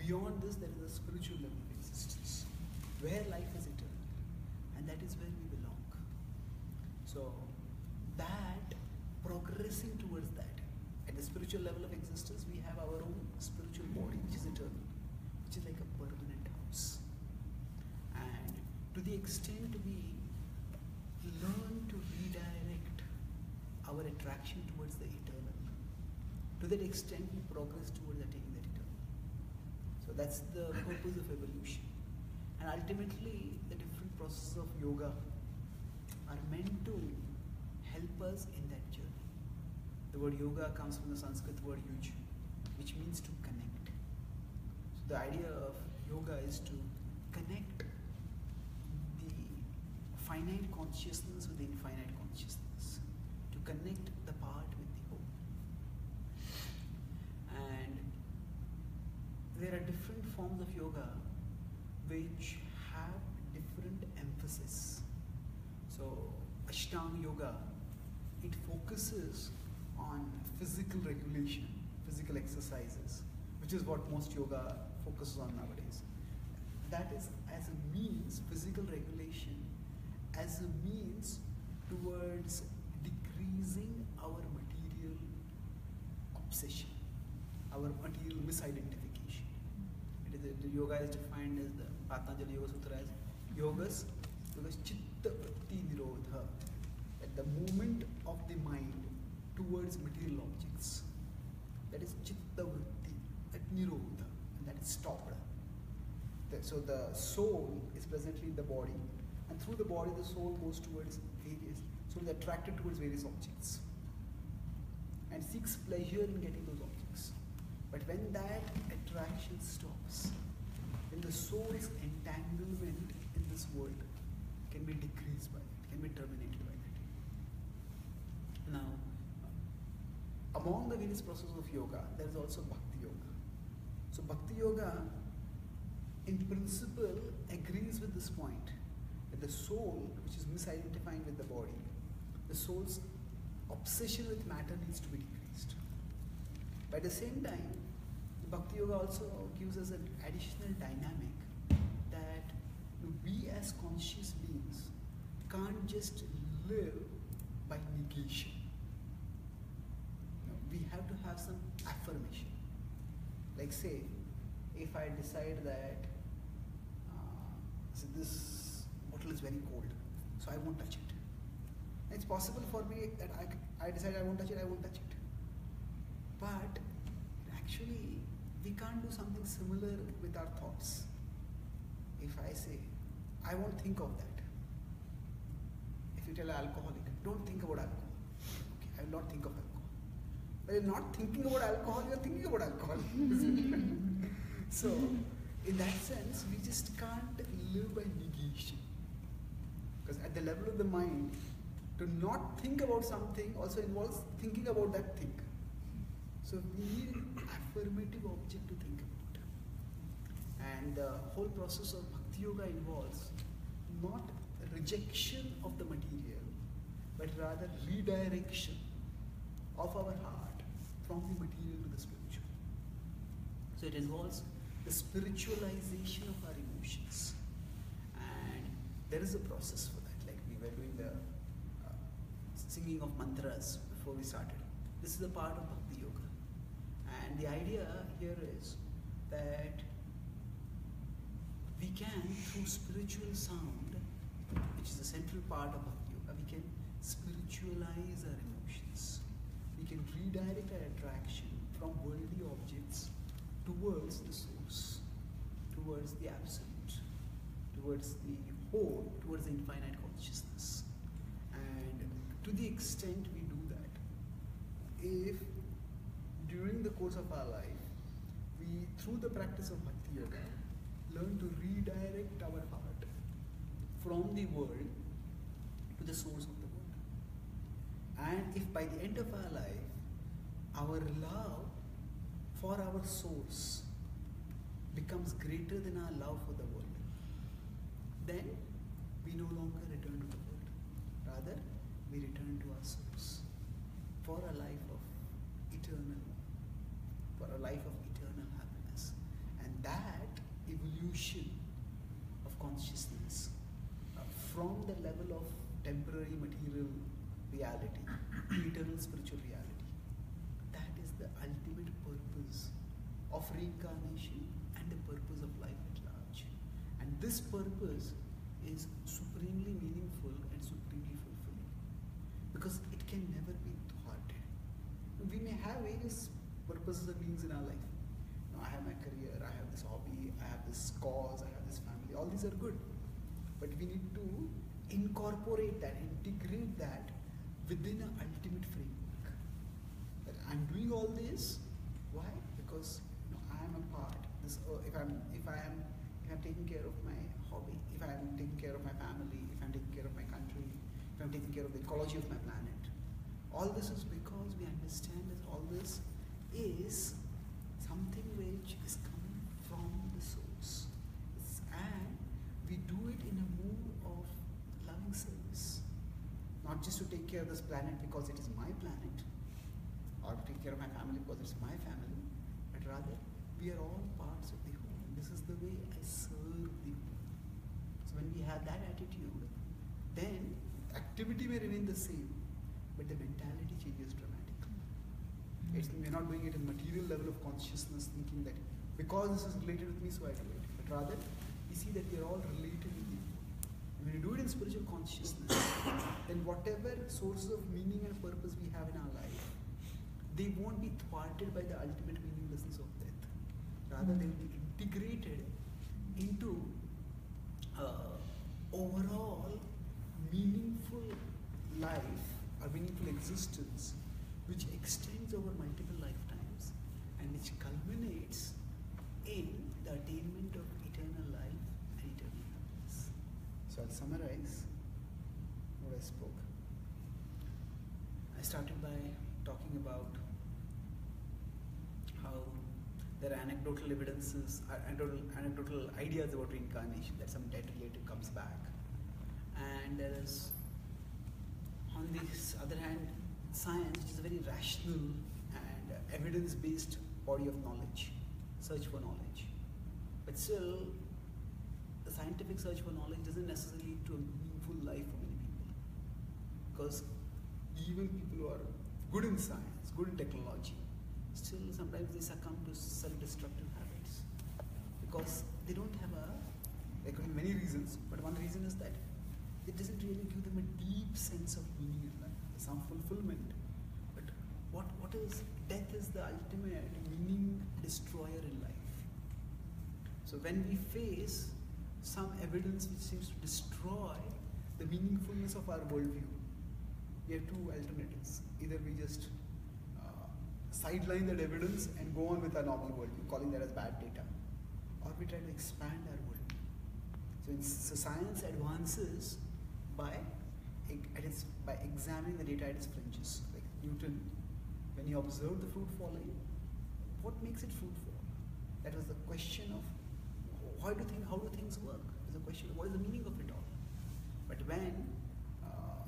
Beyond this, there is a spiritual level of existence, where life is eternal, and that is where we belong. So that progressing towards that, at the spiritual level of existence, we have our own spiritual body, which is eternal, which is like a permanent house. And to the extent we learn to redirect our attraction towards the eternal, to that extent we progress towards attaining that eternal. So that's the purpose of evolution. And ultimately, the different processes of yoga are meant to help us in that journey. The word yoga comes from the Sanskrit word yuj, which means to connect. So the idea of yoga is to connect the finite consciousness with the infinite consciousness, connect the part with the whole. And there are different forms of yoga which have different emphasis. So Ashtanga yoga, it focuses on physical regulation, physical exercises, which is what most yoga focuses on nowadays. That is as a means, physical regulation, as a means towards decreasing our material obsession, our material misidentification. It is the yoga is defined as the Patanjali Yoga Sutra as yogas, yogas chitta vritti nirodha, at the movement of the mind towards material objects. That is chitta vritti, at nirodha, and that is stopped. So the soul is presently in the body, and through the body the soul goes towards various, so it's attracted towards various objects, and seeks pleasure in getting those objects. But when that attraction stops, then the soul's entanglement in this world can be decreased by it, can be terminated by it. Now, among the various processes of yoga, there is also bhakti yoga. So, bhakti yoga, in principle, agrees with this point that the soul, which is misidentifying with the body, the soul's obsession with matter needs to be decreased. At the same time, Bhakti Yoga also gives us an additional dynamic that we as conscious beings can't just live by negation. We have to have some affirmation. Like, say, if I decide that uh, this bottle is very cold, so I won't touch it. It's possible for me that I, I decide I won't touch it, I won't touch it. But actually, we can't do something similar with our thoughts. If I say, I won't think of that. If you tell an alcoholic, don't think about alcohol. Okay, I will not think of alcohol. But you're not thinking about alcohol, you're thinking about alcohol. [LAUGHS] so, in that sense, we just can't live by negation. Because at the level of the mind, to not think about something also involves thinking about that thing. So we need an affirmative object to think about. And the whole process of Bhakti Yoga involves not rejection of the material, but rather redirection of our heart from the material to the spiritual. So it involves the spiritualization of our emotions. And there is a process for that. Like we were doing the singing of mantras before we started. This is a part of Bhakti Yoga. And the idea here is that we can, through spiritual sound, which is a central part of Bhakti Yoga, we can spiritualize our emotions. We can redirect our attraction from worldly objects towards the source, towards the absolute, towards the whole, towards the infinite to the extent we do that, if during the course of our life, we, through the practice of Bhakti Yoga, learn to redirect our heart from the world to the source of the world. And if by the end of our life, our love for our source becomes greater than our love for the world, then we no longer return to the world. Rather, we return to our source for a life of eternal, for a life of eternal happiness. And that evolution of consciousness uh, from the level of temporary material reality to eternal spiritual reality, that is the ultimate purpose of reincarnation and the purpose of life at large. And this purpose is supremely meaningful and supremely fulfilling because it can never be thwarted. We may have various purposes and means in our life. You know, I have my career, I have this hobby, I have this cause, I have this family. All these are good. But we need to incorporate that, integrate that within an ultimate framework. That I'm doing all this, why? Because you know, I am a part. This, uh, if I'm, if I am, if I'm taking care of my hobby, if I'm taking care of my family, if I'm taking care of my country, if I'm taking care of the ecology of my planet, all this is because we understand that all this is something which is coming from the source. It's- and we do it in a mood of loving service. Not just to take care of this planet because it is my planet, or to take care of my family because it's my family, but rather we are all parts of the whole. And This is the way I serve the whole. So when we have that attitude, then activity may remain the same, but the mentality changes dramatically. It's, we're not doing it in material level of consciousness, thinking that because this is related with me, so I do it. But rather, we see that we are all related with you. When you do it in spiritual consciousness, [COUGHS] then whatever sources of meaning and purpose we have in our life, they won't be thwarted by the ultimate meaninglessness of death. Rather, they will be integrated into uh, overall meaningful life or meaningful existence which extends over multiple lifetimes and which culminates in the attainment of eternal life and eternal happiness. So I'll summarize what I spoke. I started by talking about how there are anecdotal evidences, uh, anecdotal, anecdotal ideas about reincarnation that some dead relative comes back. And there is, on the other hand, science, which is a very rational and uh, evidence based body of knowledge, search for knowledge. But still, the scientific search for knowledge doesn't necessarily lead to a meaningful life for many people. Because even people who are good in science, good in technology, still sometimes they succumb to self-destructive habits because they don't have a there could be many reasons but one reason is that it doesn't really give them a deep sense of meaning in life some fulfillment but what what is death is the ultimate meaning destroyer in life so when we face some evidence which seems to destroy the meaningfulness of our worldview we have two alternatives either we just uh, sideline that evidence and go on with our normal worldview, calling that as bad data. Or we try to expand our worldview. So science advances by, at its, by examining the data at its fringes. Like Newton, when he observed the fruit falling, what makes it fruit fall? That was the question of why do things, how do things work? Was a question of what is the meaning of it all? But when uh,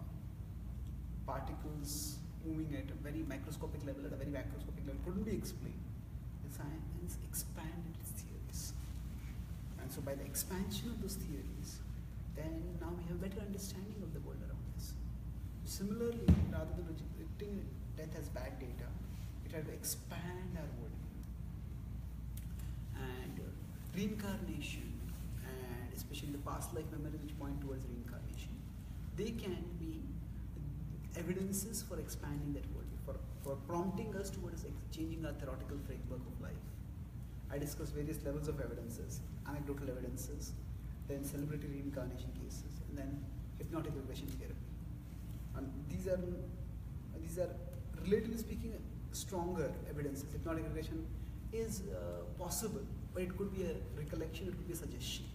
particles moving at a very microscopic level, at a very macroscopic level, couldn't be explained. The science expanded its theories. And so by the expansion of those theories, then now we have a better understanding of the world around us. Similarly, rather than rejecting death as bad data, we try to expand our world. And uh, reincarnation, and especially the past life memories which point towards reincarnation, they can be evidences for expanding that worldview, for, for prompting us towards changing our theoretical framework of life. I discussed various levels of evidences, anecdotal evidences, then celebrity reincarnation cases, and then hypnotic regression therapy. And these are these are relatively speaking stronger evidences. Hypnotic regression is uh, possible, but it could be a recollection, it could be a suggestion.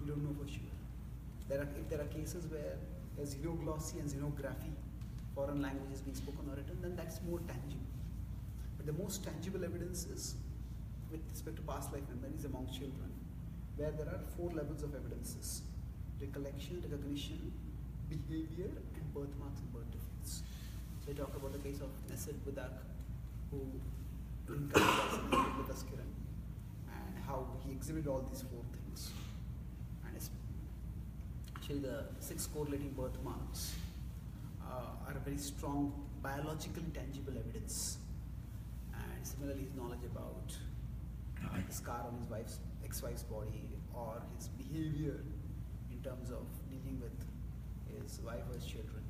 We don't know for sure. There are if there are cases where there's xenoglossy and xenography, foreign languages being spoken or written, then that's more tangible. But the most tangible evidence is with respect to past life memories among children, where there are four levels of evidences recollection, recognition, behavior, and birthmarks and birth defects. So I talk about the case of Nasir Budak, who incarnated with Unlutaskiran, and how he exhibited all these four things. And actually the six correlating birthmarks uh, are a very strong biological tangible evidence. And similarly, his knowledge about uh, the scar on his wife's ex-wife's body or his behavior in terms of dealing with his wife or his children,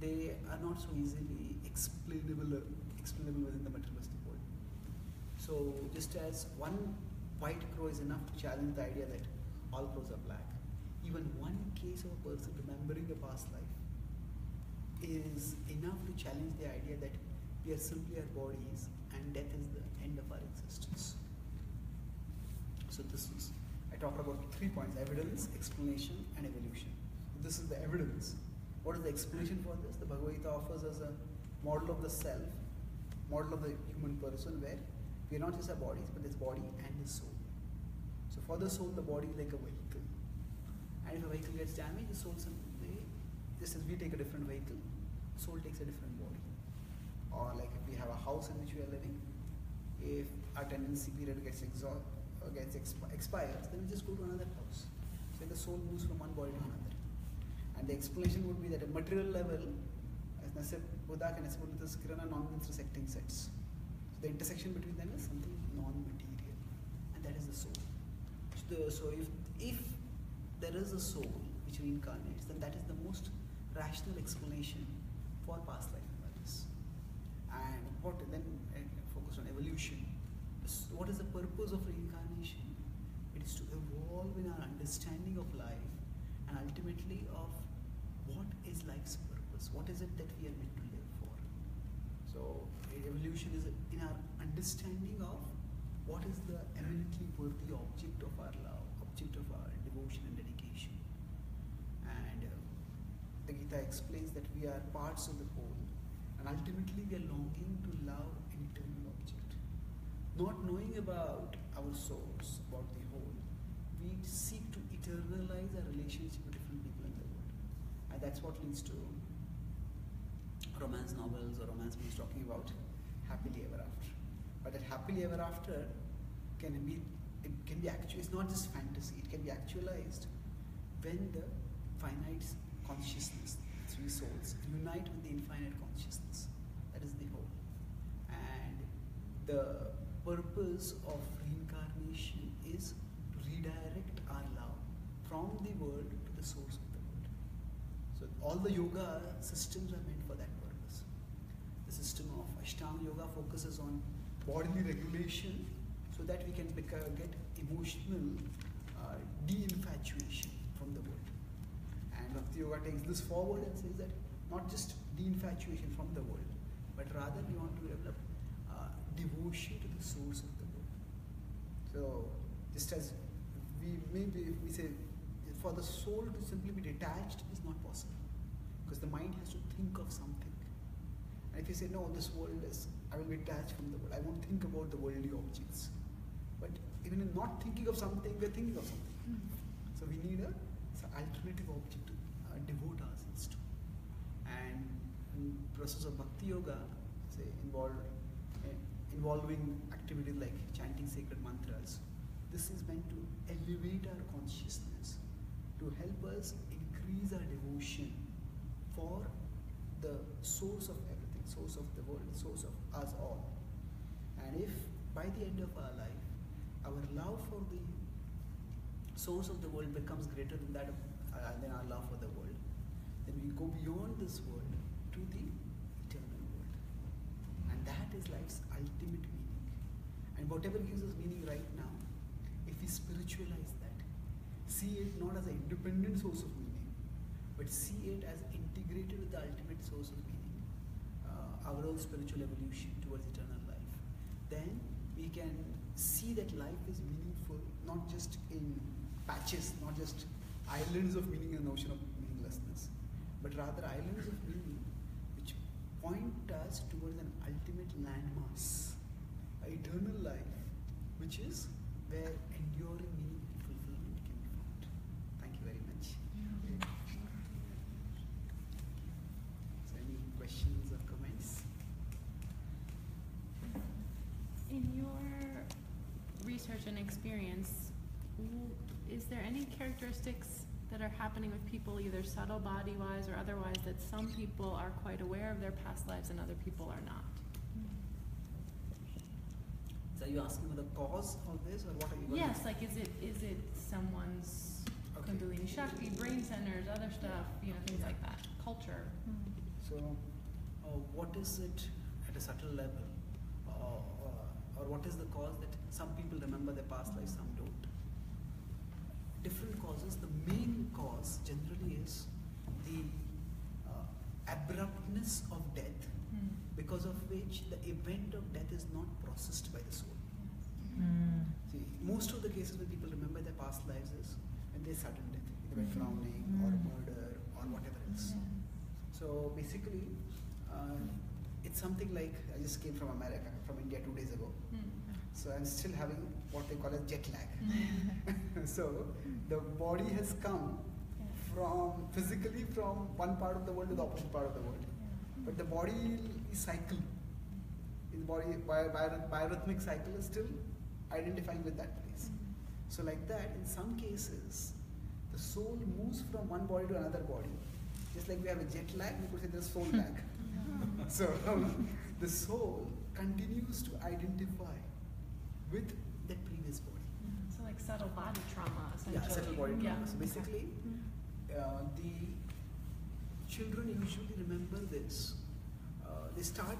they are not so easily explainable, explainable within the materialistic world. So just as one white crow is enough to challenge the idea that all crows are black, even one case of a person remembering a past life is enough to challenge the idea that we are simply our bodies and death is the end of our existence. So this is, I talked about three points, evidence, explanation and evolution. This is the evidence. What is the explanation for this? The Bhagavad Gita offers us a model of the self, model of the human person where we are not just our bodies, but this body and the soul. So for the soul, the body is like a vehicle. And if a vehicle gets damaged, the soul simply, just as we take a different vehicle, soul takes a different body. Or like if we have a house in which we are living, if our tenancy period gets exhausted, gets exp- expires, then we just go to another house. So the soul moves from one body to another. And the explanation would be that at a material level, as Nasir Budak and Nasir Kiran are non-intersecting sets. So the intersection between them is something non-material. And that is the soul. So, the, so if if there is a soul which reincarnates, then that is the most rational explanation for past life memories. And what then uh, focus on evolution. What is the purpose of reincarnation? It is to evolve in our understanding of life and ultimately of what is life's purpose. What is it that we are meant to live for? So evolution is in our understanding of what is the eminently worthy object of our love, object of our devotion and dedication. And uh, the Gita explains that we are parts of the whole, and ultimately we are longing to love an eternal object. Not knowing about our source, about the we seek to eternalize our relationship with different people in the world. And that's what leads to romance novels or romance movies talking about happily ever after. But that happily ever after can be it can be actual it's not just fantasy, it can be actualized when the finite consciousness, three souls, unite with the infinite consciousness. That is the whole. And the purpose of reincarnation is redirect our love from the world to the source of the world. So all the yoga systems are meant for that purpose. The system of Ashtanga Yoga focuses on bodily regulation so that we can get emotional uh, de-infatuation from the world. And Bhakti Yoga takes this forward and says that not just de-infatuation from the world, but rather we want to develop uh, devotion to the source of the world. So just as we maybe we say for the soul to simply be detached is not possible because the mind has to think of something. And if you say no, this world is I will be detached from the world. I won't think about the worldly objects. But even in not thinking of something, we're thinking of something. So we need a alternative object to uh, devote ourselves to. And in process of bhakti yoga, say involved uh, involving activities like chanting sacred mantras, this is meant to elevate our consciousness, to help us increase our devotion for the source of everything, source of the world, source of us all. And if by the end of our life, our love for the source of the world becomes greater than that of, uh, than our love for the world, then we go beyond this world to the eternal world. And that is life's ultimate meaning. And whatever gives us meaning right now, spiritualize that, see it not as an independent source of meaning, but see it as integrated with the ultimate source of meaning, uh, our own spiritual evolution towards eternal life, then we can see that life is meaningful not just in patches, not just islands of meaning and notion of meaninglessness, but rather islands of meaning which point us towards an ultimate landmass, eternal life, which is where enduring meaning and fulfillment can be found. Thank you very much. Any questions or comments? In your research and experience, is there any characteristics that are happening with people, either subtle body wise or otherwise, that some people are quite aware of their past lives and other people are not? Are you asking for the cause of this, or what are you? Yes, like is it is it someone's Okay. Kundalini Shakti, brain centers, other stuff, you know, things like that, culture? So, uh, what is it at a subtle level, uh, uh, or what is the cause that some people remember their past life, some don't? Different causes. The main cause generally is the uh, abruptness of death, Hmm. because of which the event of death is not processed by the soul. Mm. See, most of the cases when people remember their past lives is when they sudden death, either by Mhm. drowning or Mm. murder or whatever else. So basically, uh, it's something like I just came from America, from India two days ago. Hmm. So I'm still having what they call as jet lag. [LAUGHS] [LAUGHS] so the body has come from physically from one part of the world to the opposite part of the world. But the body is cycle. The body bio, bio, biorhythmic cycle is still identifying with that place. So like that, in some cases, the soul moves from one body to another body. Just like we have a jet lag, we could say there's soul [LAUGHS] lag. so the soul continues to identify with that previous body. So, like subtle body trauma, essentially. Yeah. Subtle body trauma. So basically, uh, the children usually remember this. Uh, they start,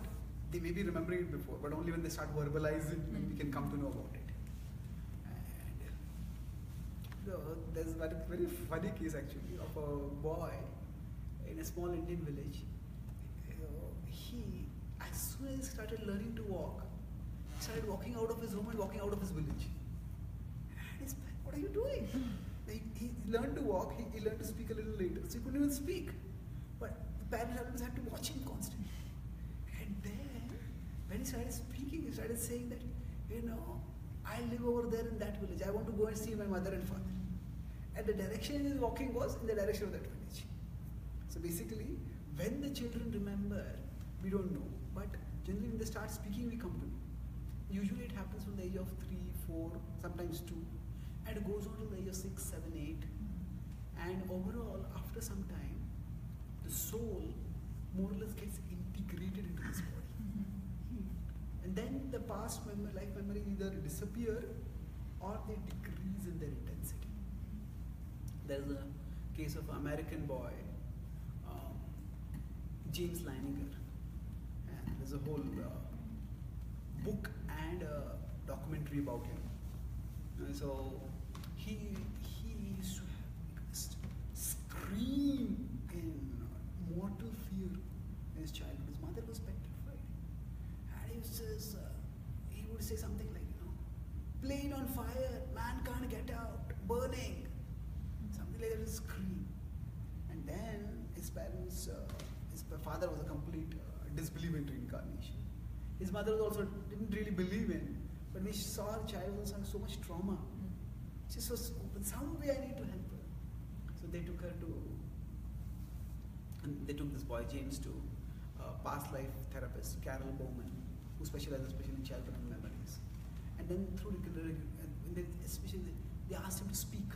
they may be remembering it before, but only when they start verbalizing, when we can come to know about it. Uh, there's a very, funny case actually of a boy in a small Indian village. He, as soon as he started learning to walk, started walking out of his home and walking out of his village. And his parents, what are you doing? He, he learned to walk, he, he learned to speak a little later, so he couldn't even speak. But the parents had to watch him constantly. And then, when he started speaking, he started saying that, you know, I live over there in that village. I want to go and see my mother and father. And the direction he was walking was in the direction of that village. So basically, when the children remember, we don't know. But generally, when they start speaking, we come to know. Usually, it happens from the age of three, four, sometimes two, and it goes on to the age of six, seven, eight. And overall, after some time, the soul more or less gets integrated into this body. And then the past memory, life memory either disappear or they decrease in their intensity. There's a case of American boy, um, James Leininger, and there's a whole uh, book and a documentary about him. And so he he used to scream in mortal fear in his childhood. His mother was petrified, and he just uh, he would say something like, you know, plane on fire, man can't get out, burning, like would scream, and then his parents, uh, his father was a complete uh, disbeliever in reincarnation. His mother was also didn't really believe in, but when she saw her child was having so much trauma, she was in some way I need to help her. So they took her to, and they took this boy James to uh, past life therapist Carol Bowman, who specializes especially in childhood memories. And then through especially they asked him to speak.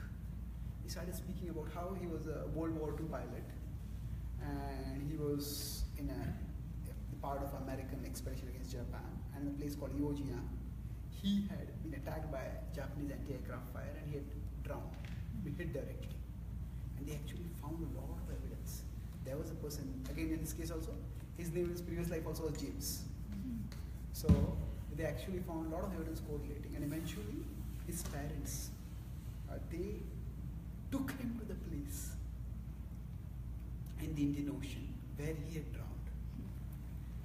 He started speaking about how he was a World War II pilot, and he was in a, a part of American expedition against Japan, and in a place called Iwo Jima. He had been attacked by Japanese anti-aircraft fire, and he had drowned, been hit directly. And they actually found a lot of evidence. There was a person, again in this case also, his name in his previous life also was James. So they actually found a lot of evidence correlating, and eventually his parents, uh, they took him to the place in the Indian Ocean where he had drowned.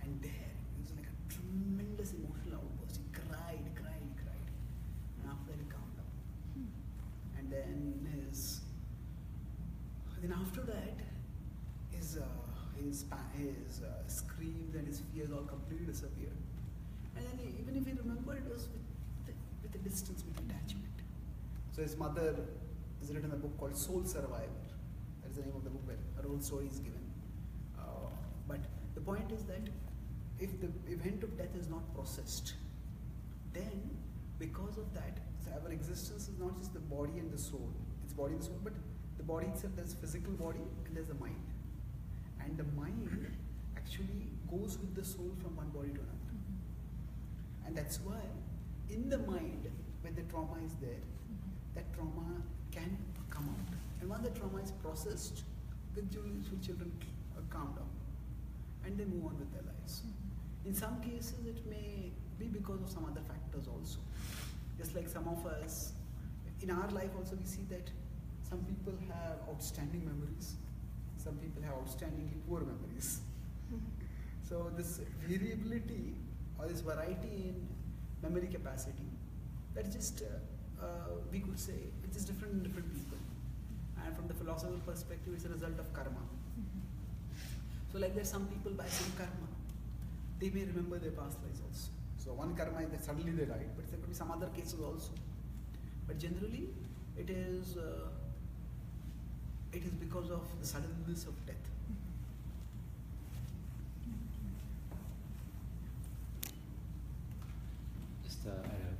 And there, it was like a tremendous emotional outburst. He cried, cried, cried. And after that, he calmed down. And then his, then after that, his, uh, his, his uh, screams and his fears all completely disappeared. And then he- even if he remembered, it was with, the, with a distance, with detachment. So his mother has written a book called Soul Survivor. That is the name of the book where her whole story is given. Uh, but the point is that if the event of death is not processed, then because of that, our existence is not just the body and the soul. It's body and soul, but the body itself, there's physical body and there's the mind. And the mind actually goes with the soul from one body to another. And that's why in the mind, when the trauma is there, that trauma can come out. And once the trauma is processed, the children, children calm down and they move on with their lives. In some cases, it may be because of some other factors also. Just like some of us, in our life also, we see that some people have outstanding memories, some people have outstandingly poor memories. [LAUGHS] So, this variability or this variety in memory capacity, that's just, uh, uh, we could say, it is different in different people. And from the philosophical perspective, it's a result of karma. So, like there's some people by some karma, they may remember their past lives also. So, one karma is that suddenly they died, but there could be some other cases also. But generally, it is uh, it is because of the suddenness of death. Just uh, I had an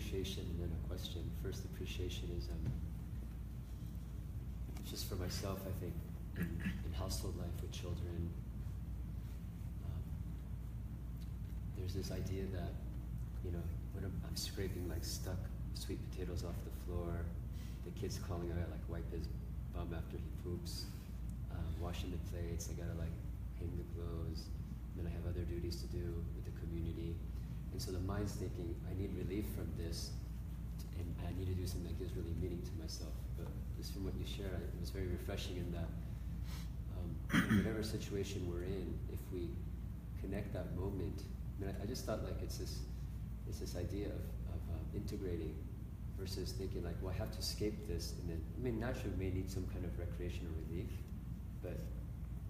appreciation and then a question. First appreciation is um, just for myself, I think, in, in household life with children, um, there's this idea that, you know, when I'm, I'm scraping like stuck sweet potatoes off the floor, the kids calling out, like wipe his bum after he poops, um, washing the plates. I gotta like hang the clothes. Then I have other duties to do with the community. And so the mind's thinking, I need relief from this, and I need to do something that gives really meaning to myself. But just from what you shared, it was very refreshing in that um, whatever situation we're in, if we connect that moment, I mean, I, I just thought like it's this, it's this idea of, of um, integrating versus thinking like, well, I have to escape this, and then, I mean, naturally we may need some kind of recreational relief, but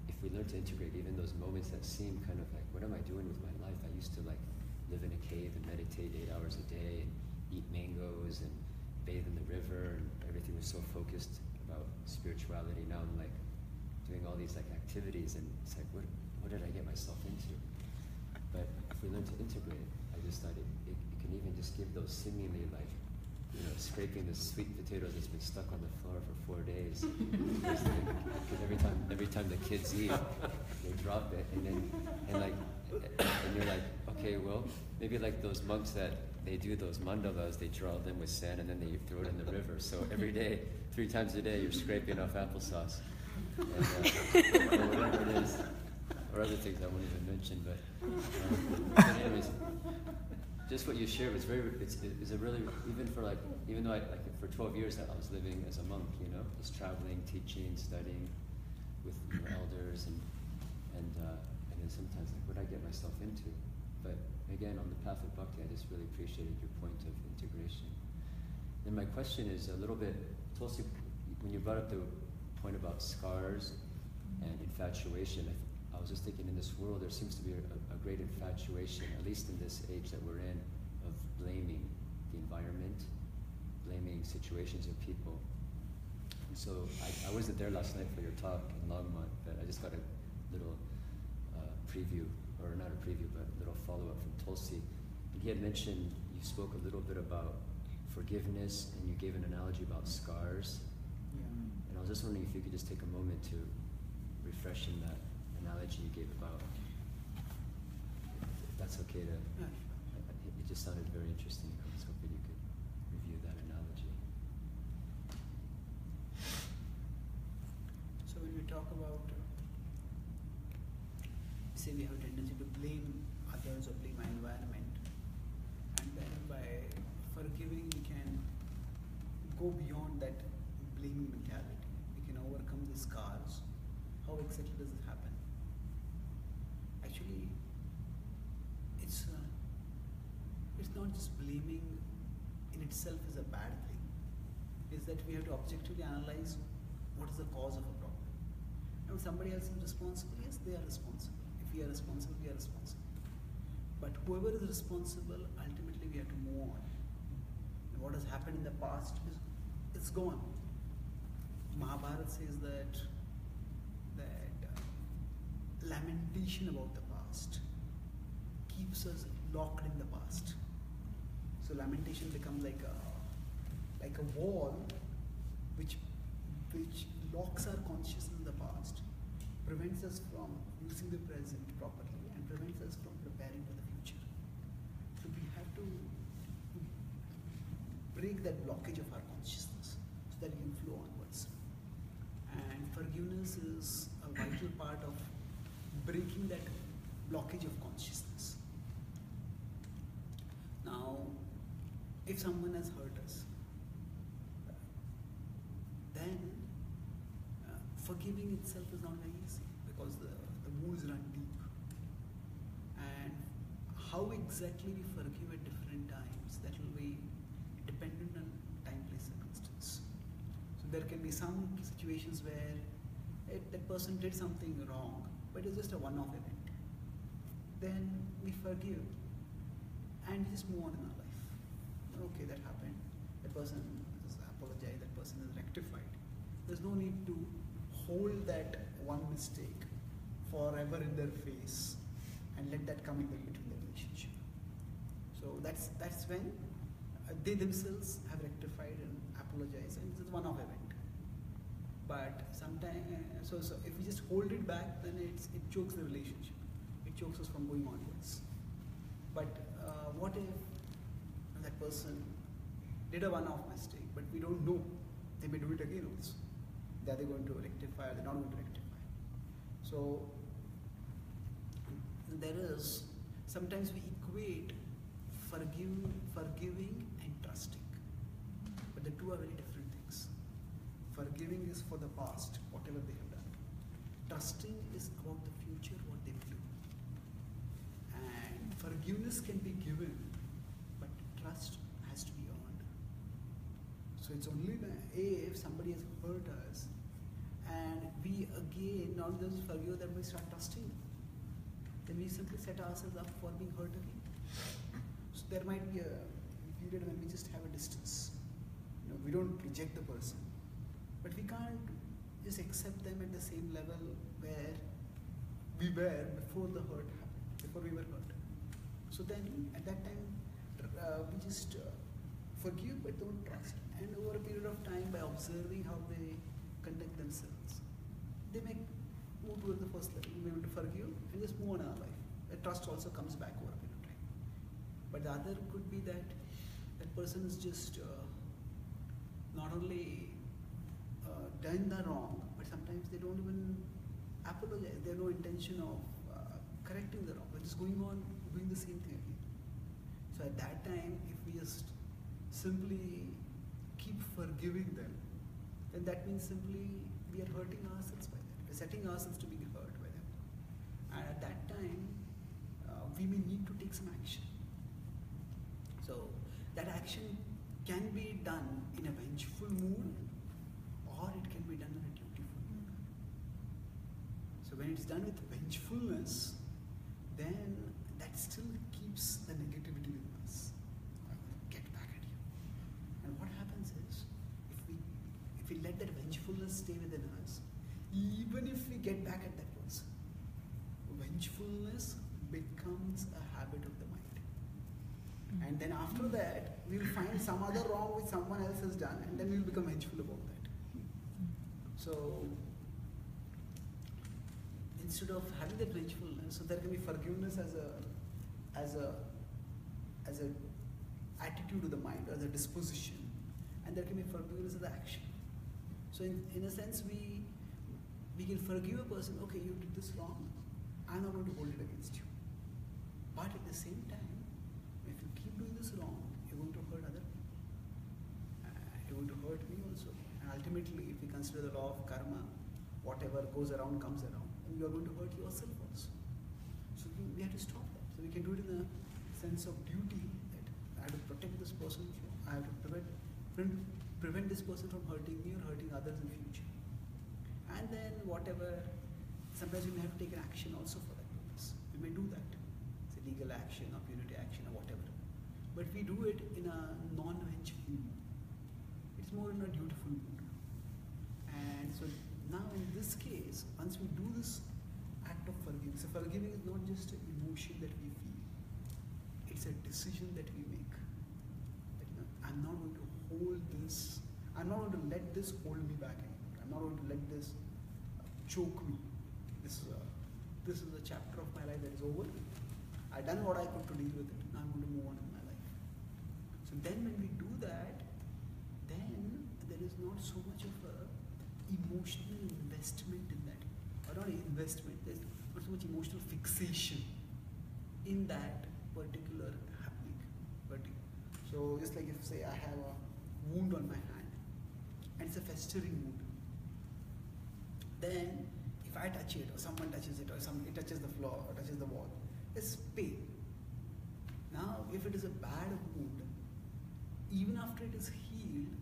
if we learn to integrate even those moments that seem kind of like, what am I doing with my life? I used to like live in a cave and meditate eight hours a day and eat mangoes and bathe in the river and everything was so focused about spirituality. Now I'm like doing all these like activities and it's like, what, what did I get myself into? But if we learn to integrate, I just thought it, it, it can even just give those seemingly like, you know, scraping the sweet potatoes that's been stuck on the floor for four days. [LAUGHS] Because every time, every time the kids eat, they drop it, and then, and like, and you're like, okay, well, maybe like those monks that they do those mandalas, they draw them with sand and then they throw it in the river. So every day, three times a day, you're scraping off applesauce. And, uh, or whatever it is, or other things I won't even mention, but, um, anyways, just what you shared was very, it's, it's a really, even for like, even though I, like for 12 years that I was living as a monk, you know, just traveling, teaching, studying with elders and, and, uh, and sometimes like, what I get myself into? But again, on the path of bhakti, I just really appreciated your point of integration. And my question is a little bit, Tulsi, when you brought up the point about scars and infatuation, I, th- I was just thinking in this world there seems to be a, a great infatuation, at least in this age that we're in, of blaming the environment, blaming situations or people. And so I, I wasn't there last night for your talk in Longmont, but I just got a little preview, or not a preview, but a little follow-up from Tulsi. And he had mentioned, you spoke a little bit about forgiveness, and you gave an analogy about scars. Yeah. And I was just wondering if you could just take a moment to refresh in that analogy you gave about, if that's okay to, Yeah, sure. I- I- it just sounded very interesting. I was hoping you could review that analogy. So when we talk about, say we have a tendency to blame others or blame our environment, and then by forgiving we can go beyond that blaming mentality. We can overcome the scars. How exactly does it happen? Actually, it's uh, it's not just blaming in itself is a bad thing. Is that we have to objectively analyze what is the cause of a problem. And if somebody else is responsible, yes, they are responsible. We are responsible, we are responsible. But whoever is responsible, ultimately we have to move on. And what has happened in the past is it's gone. Mahabharata says that that uh, lamentation about the past keeps us locked in the past. So lamentation becomes like a like a wall which which locks our consciousness in the past, prevents us from using the present properly, and prevents us from preparing for the future. So we have to break that blockage of our consciousness so that we can flow onwards. And forgiveness is a vital part of breaking that blockage of consciousness. Now, if someone has hurt us, then uh, forgiving itself is not very easy because the, the wounds run deep. And how exactly we forgive at different times, that will be dependent on time, place, circumstance. So there can be some situations where it, that person did something wrong, but it's just a one-off event. Then we forgive and just move on in our life. Okay, that happened. That person has apologized. That person is rectified. There's no need to hold that one mistake forever in their face and let that come in the relationship. So that's that's when uh, they themselves have rectified and apologized, and it's one-off event. But sometimes, so so if we just hold it back, then it's it chokes the relationship. It chokes us from going onwards. But uh, what if that person did a one-off mistake, but we don't know they may do it again also. They are they going to rectify or they're not going to rectify. So there is sometimes we equate forgiving, forgiving and trusting, but the two are very different things. Forgiving is for the past, whatever they have done. Trusting is about the future, what they will do. And forgiveness can be given, but trust has to be earned. So it's only if somebody has hurt us, and we again not just forgive them, we start trusting. Then we simply set ourselves up for being hurt again. There might be a period when we just have a distance. You know, we don't reject the person, but we can't just accept them at the same level where we were before the hurt happened, before we were hurt. So then at that time, uh, we just uh, forgive but don't trust. And over a period of time, by observing how they conduct themselves, they may move towards the first level. We may able to forgive and just move on in our life. The trust also comes back over a period of time. But the other could be that that person is just uh, not only uh, done the wrong, but sometimes they don't even apologize. They have no intention of uh, correcting the wrong. They're just going on doing the same thing again. So at that time, if we just simply keep forgiving them, then that means simply we are hurting ourselves by that. We're setting ourselves to be hurt by them. And at that time, uh, we may need to take some action. That action can be done in a vengeful mood or it can be done in a dutiful mood. So when it's done with vengefulness, then that still keeps the negativity within us. Get back at you. And what happens is, if we if we let that vengefulness stay within us, even if we get back at that person, vengefulness becomes a habit of the mind. And then after that, we'll find some other wrong which someone else has done, and then we'll become vengeful about that. So instead of having that vengefulness, so there can be forgiveness as a as a as a attitude of the mind, or the disposition, and there can be forgiveness as an action. So in, in a sense, we we can forgive a person. Okay, you did this wrong. I'm not going to hold it against you. But at the same time, this wrong, you're going to hurt other people. Uh, you're going to hurt me also. And ultimately, if we consider the law of karma, whatever goes around comes around, and you are going to hurt yourself also. So we, we have to stop that. So we can do it in a sense of duty that I have to protect this person. I have to prevent prevent, prevent this person from hurting me or hurting others in the future. And then whatever, sometimes we may have to take an action also for that purpose. We may do that. It's a legal action or punitive. But we do it in a non-vengeful mood. It's more in a dutiful mood. And so now in this case, once we do this act of forgiving, so forgiving is not just an emotion that we feel. It's a decision that we make. That, you know, I'm not going to hold this, I'm not going to let this hold me back anymore. I'm not going to let this uh, choke me. This is, a, this is a chapter of my life that is over. I've done what I could to deal with it. Now I'm going to move on. So then when we do that, then there is not so much of a emotional investment in that. Or not investment, there's not so much emotional fixation in that particular happening. So just like if say I have a wound on my hand and it's a festering wound, then if I touch it or someone touches it or some it touches the floor or touches the wall, it's pain. Now if it is a bad wound, even after it is healed,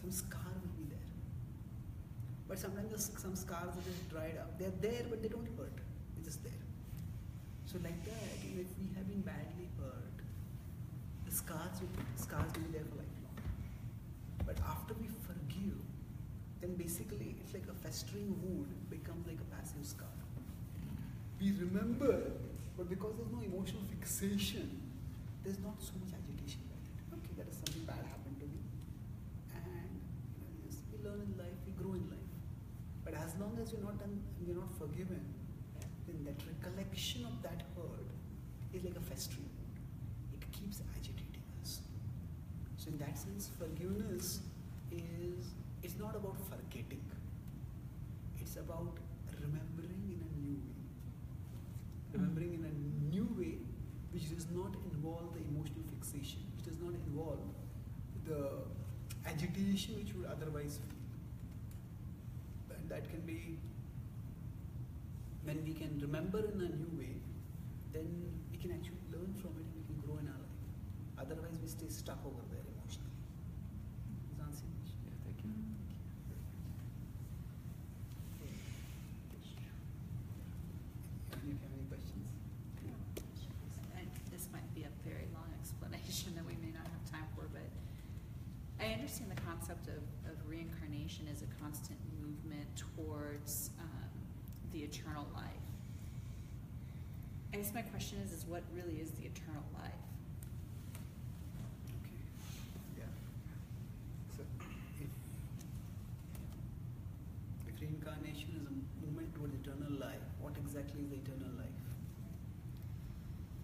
some scar will be there. But sometimes some scars are just dried up. They're there, but they don't hurt. They're just there. So like that, if we have been badly hurt, the scars will scars will be there for lifelong. But after we forgive, then basically it's like a festering wound becomes like a passive scar. We remember, but because there's no emotional fixation, there's not so much agitation by it. Okay, that is something bad happened to me. And you know, yes, we learn in life, we grow in life. But as long as you're not done, you're not forgiven, then that recollection of that hurt is like a festering. It keeps agitating us. So in that sense, forgiveness is it's not about forgetting. It's about remembering in a new way. Remembering in a new way which does not involve the emotional fixation, which does not involve the agitation which would otherwise feel. And that can be when we can remember in a new way, then we can actually learn from it and we can grow in our life. Otherwise, we stay stuck over there emotionally. Does that answer? Yeah, thank you. Any you have any questions? This might be a very long explanation [LAUGHS] that we may not have time for, but I understand the concept of, of reincarnation as a constant movement towards um, the eternal life. I guess my question is, is what really is the eternal life? Okay. Yeah. So if if reincarnation is a movement towards eternal life, what exactly is the eternal life?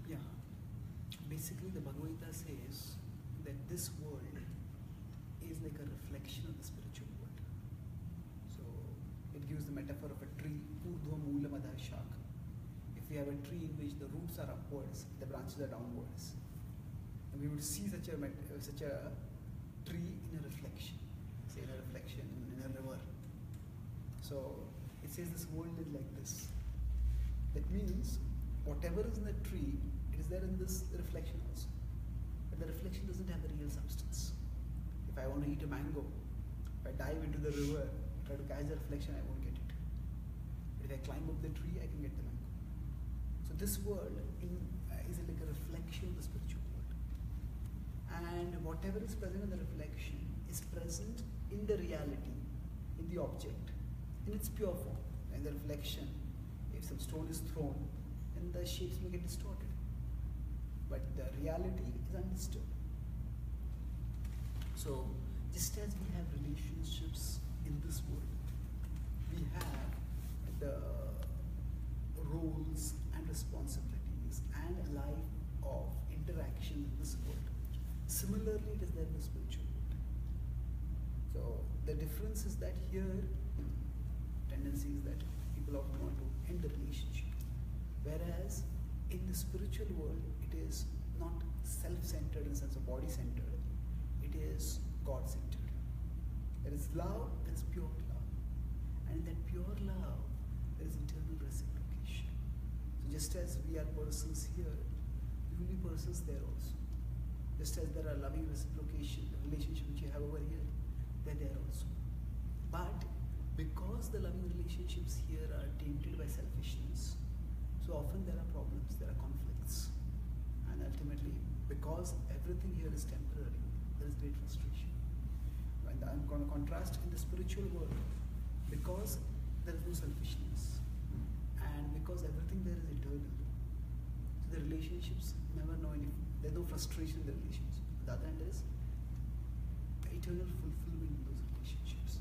Yeah. Basically the Bhagavad Gita says that this world is like a reflection of the spiritual world. So it gives the metaphor of a tree, urdhva moolam adha shakha. If we have a tree in which the roots are upwards, the branches are downwards, and we would see such a uh, such a tree in a reflection, say in a reflection in a river. So it says this world is like this. That means whatever is in the tree, it is there in this reflection also. But the reflection doesn't have the real substance. If I want to eat a mango, if I dive into the river, try to catch the reflection, I won't get it. But if I climb up the tree, I can get the. So this world in, uh, is like a reflection of the spiritual world. And whatever is present in the reflection is present in the reality, in the object, in its pure form. In the reflection, if some stone is thrown, then the shapes may get distorted. But the reality is understood. So, just as we have relationships in this world, we have the roles responsibilities and a life of interaction in this world. Similarly, it is there in the spiritual world. So the difference is that here, tendency is that people often want to end the relationship, whereas in the spiritual world, it is not self-centered in the sense of body-centered. It is God-centered. There is love, there is pure love, and in that pure love, there is eternal reciprocation. Just as we are persons here, we will be persons there also. Just as there are loving reciprocation, the relationship which you have over here, they're there also. But because the loving relationships here are tainted by selfishness, so often there are problems, there are conflicts. And ultimately, because everything here is temporary, there is great frustration. And I'm going to contrast in the spiritual world, because there is no selfishness, and because everything there is eternal. So the relationships never know any, there's no frustration in the relationships. The other hand is eternal fulfillment in those relationships.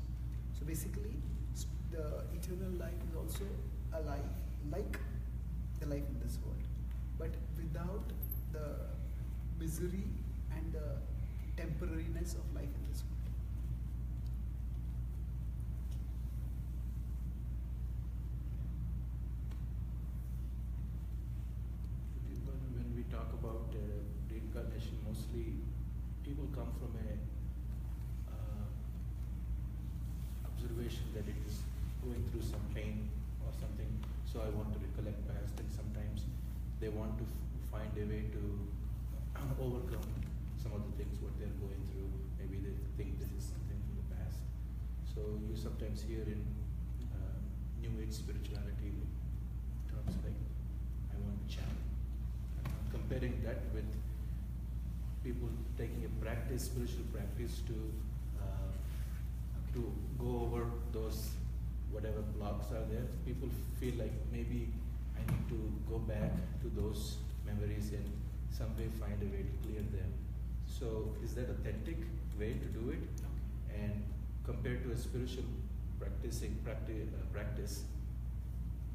So basically, the eternal life is also a life like the life in this world, but without the misery and the temporariness of life in this world. When when we talk about uh, reincarnation, mostly people come from a uh, observation that it is going through some pain or something. So I want to recollect past, and sometimes they want to f- find a way to overcome some of the things what they're going through. Maybe they think this is something from the past. So you sometimes hear in uh, New Age spirituality terms like I want to channel. I'm comparing that with people taking a practice, spiritual practice to uh, to go over those whatever blocks are there. People feel like maybe I need to go back to those memories and some way find a way to clear them. So is that authentic way to do it? And compared to a spiritual practicing practice, uh, practice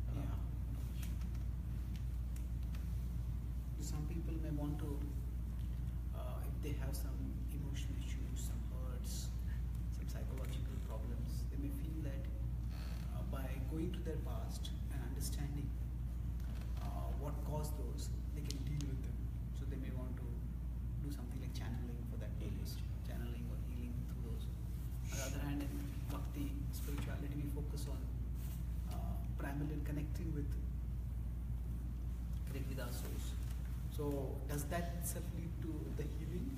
uh, Yeah. Some people may want to, uh, if they have some emotional issues, some hurts, some psychological problems, they may feel their past and understanding uh, what caused those, they can deal with them. So they may want to do something like channeling for that purpose, channeling or healing through those. On the other hand, in bhakti, spirituality, we focus on uh, primarily connecting with connect with our source. So does that itself lead to the healing,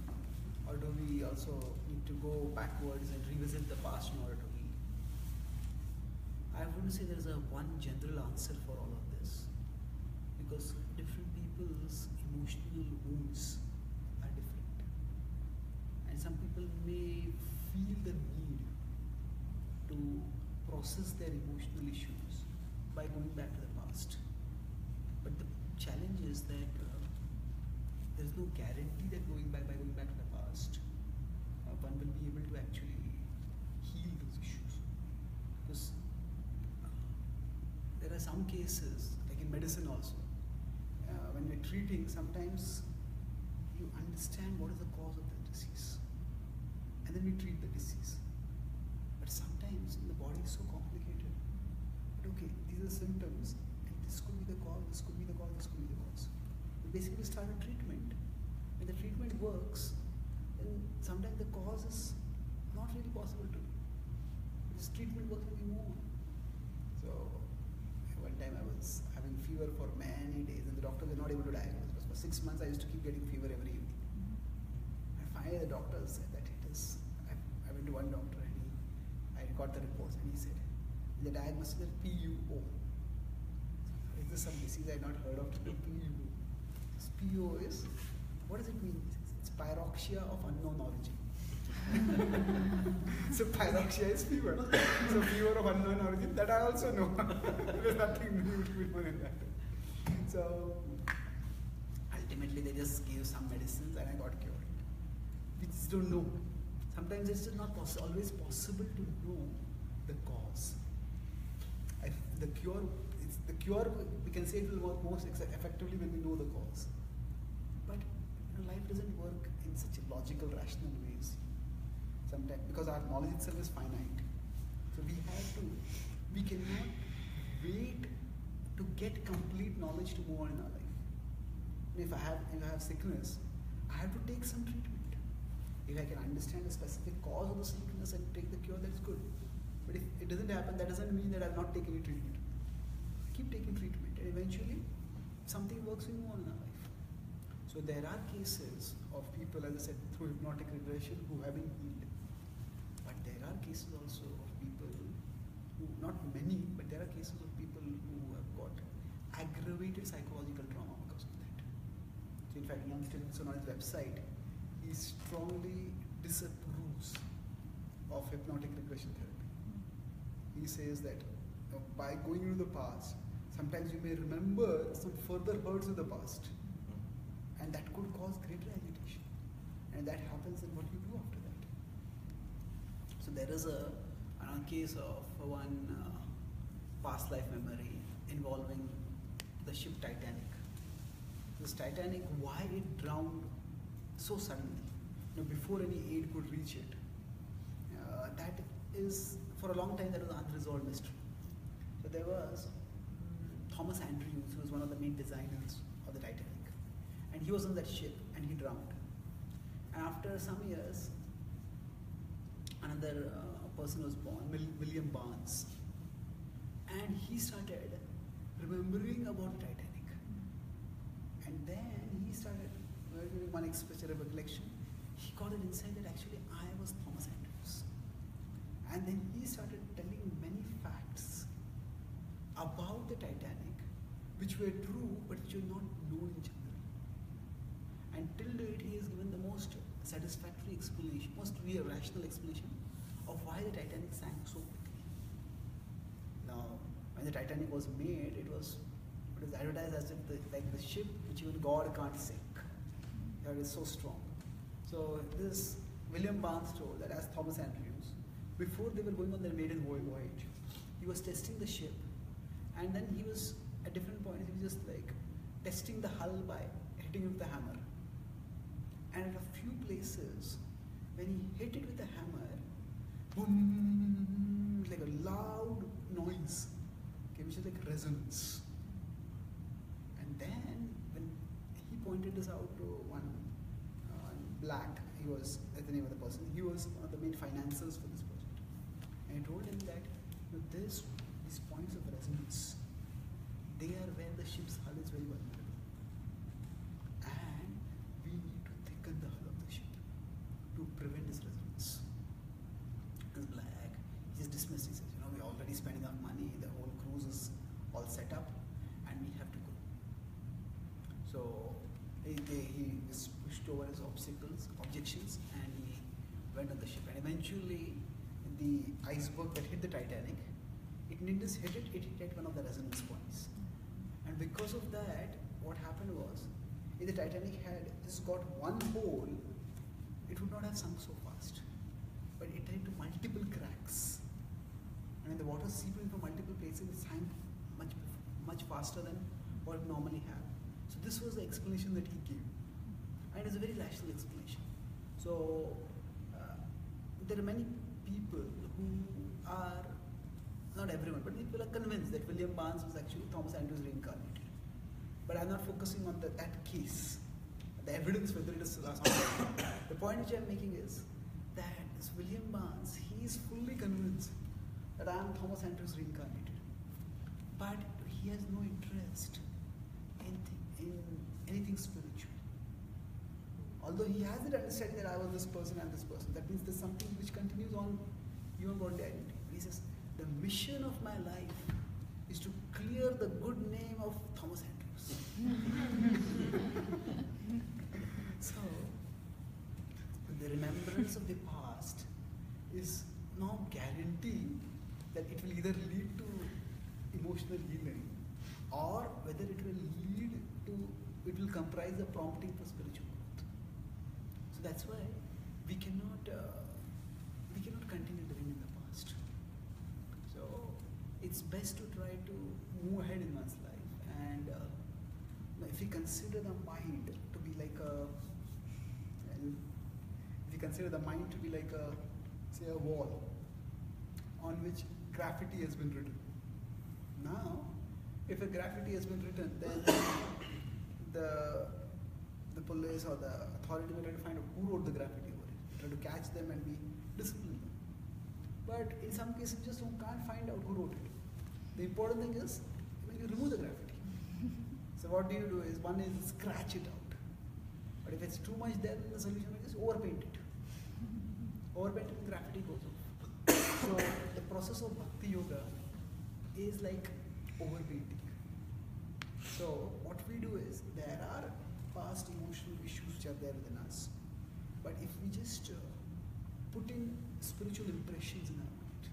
or do we also need to go backwards and revisit the past in order to? I wouldn't say there's a one general answer for all of this, because different people's emotional wounds are different, and some people may feel the need to process their emotional issues by going back to the past. But the challenge is that uh, there is no guarantee that going back by going back to the past, uh, one will be able to actually heal those issues. Because uh, there are some cases, like in medicine also, uh, when we're treating, sometimes you understand what is the cause of the disease, and then we treat the disease. But sometimes the body is so complicated. But okay, these are symptoms, and this could be the cause, this could be the cause, this could be the cause. We basically start a treatment. When the treatment works, then sometimes the cause is not really possible to. This treatment works maybe more. So time I was having fever for many days, and the doctors were not able to diagnose. it. For six months, I used to keep getting fever every evening. Mm-hmm. And finally, the doctor said that it is. I, I went to one doctor and he, I got the reports, and he said the diagnosis is PUO. Is this some disease I had not heard of? PUO. This PUO is what does it mean? It's pyrexia of unknown origin. So pyrexia is fever. So fever of unknown origin, that I also know. [LAUGHS] There's nothing new to be known in that. So ultimately they just gave some medicines and I got cured. We just don't know. Sometimes it's just not poss- always possible to know the cause. I, the cure, the cure. We can say it will work most effectively when we know the cause. But you know, life doesn't work in such a logical, rational ways. Sometimes because our knowledge itself is finite, so we have to. We cannot wait to get complete knowledge to move on in our life. If I have if I have sickness, I have to take some treatment. If I can understand the specific cause of the sickness and take the cure, that's good. But if it doesn't happen, that doesn't mean that I've not taken any treatment. Keep taking treatment, and eventually, something works, we move on in our life. So there are cases of people, as I said, through hypnotic regression who have been healed. There are cases also of people who, not many, but there are cases of people who have got aggravated psychological trauma because of that. So in fact, Ian Stevenson on his website, he strongly disapproves of hypnotic regression therapy. He says that by going into the past, sometimes you may remember some further hurts of the past, and that could cause greater agitation. And that happens in what you do after that. So there is a, case of one uh, past life memory involving the ship Titanic. This Titanic, why it drowned so suddenly, you know, before any aid could reach it. Uh, that is, for a long time, that was an unresolved mystery. So there was Thomas Andrews, who was one of the main designers of the Titanic, and he was on that ship and he drowned. And after some years, another uh, person was born, William Barnes, and he started remembering about Titanic. And then he started one of recollection. He got an insight that actually I was Thomas Andrews. And then he started telling many facts about the Titanic, which were true but which were not known in general. And till date, he has given the most satisfactory explanation, must be a rational explanation of why the Titanic sank so quickly. Now, when the Titanic was made, it was it was advertised as if the, like the ship which even God can't sink. That is so strong. So this William Barnes told that as Thomas Andrews, before they were going on their maiden voyage, he was testing the ship, and then he was at different points he was just like testing the hull by hitting it with the hammer. And at a few places, when he hit it with the hammer, boom, like a loud noise came which is like resonance. And then when he pointed this out to one uh, black, he was that's the name of the person. He was one of the main financiers for this project, and I told him that this these points of resonance, they are where the ship's hull is very vulnerable, and we need to thicken the hull of the ship to prevent this resonance. This black, he just dismissed. He says, you know, we already spent enough money. The whole cruise is all set up, and we have to go. So he, they, he was pushed over his obstacles, objections, and he went on the ship. And eventually, the iceberg that hit the Titanic, it didn't just hit it; it hit at one of the resonance points. And because of that, what happened was, if the Titanic had just got one hole, it would not have sunk so fast. But it had to multiple cracks. And the water seeped in from multiple places, it sank much, much faster than what it normally have. So this was the explanation that he gave. And it's a very rational explanation. So uh, there are many people who are, not everyone, but people are convinced that William Barnes was actually Thomas Andrews reincarnated. But I'm not focusing on the, that case, the evidence whether it is the point which I'm making is that this William Barnes, he is fully convinced that I am Thomas Andrews reincarnated. But he has no interest in, in anything spiritual. Although he has that understanding that I was this person and this person, that means there's something which continues on beyond bodily identity. He says, the mission of my life is to clear the good name of Thomas Andrews. [LAUGHS] so, the remembrance of the past is now guaranteeing that it will either lead to emotional healing or whether it will lead to, it will comprise the prompting for spiritual growth. So that's why we cannot, uh, we cannot continue living in the past. So it's best to try to move ahead in one's life and uh, if we consider the mind to be like a, if you consider the mind to be like a, say a wall on which graffiti has been written. Now, if a graffiti has been written, then [COUGHS] the the police or the authority will try to find out who wrote the graffiti over it, try to catch them and be disciplined. But in some cases, you just don't, can't find out who wrote it. The important thing is when you remove the graffiti. So what do you do is one is scratch it out. But if it's too much then the solution is overpaint it. Overpainting graffiti goes off. so the process of bhakti yoga is like overpainting. So what we do is there are past emotional issues which are there within us. But if we just uh, put in spiritual impressions in our mind,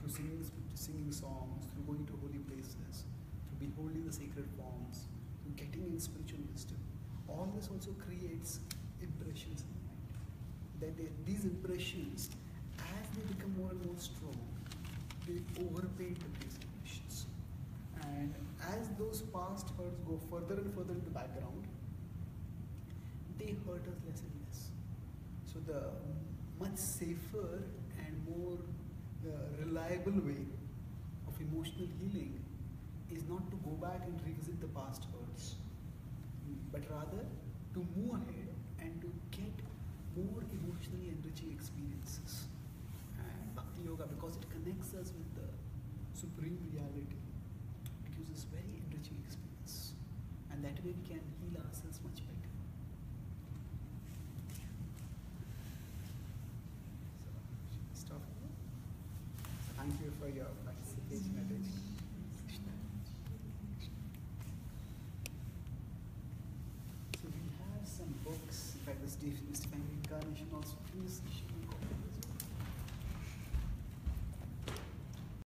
through singing, singing songs, through going to holy places, through beholding the sacred forms, through getting in spiritual wisdom, all this also creates impressions in the mind. That they, these impressions, as they become more and more strong, they overpaint the these impressions. And as those past hurts go further and further in the background, they hurt us less and less. So the much safer and more uh, reliable way of emotional healing is not to go back and revisit the past hurts, but rather to move ahead and to get more emotionally enriching experiences. And Bhakti Yoga, because it connects us with the supreme reality, it gives us very enriching experience. And that way we can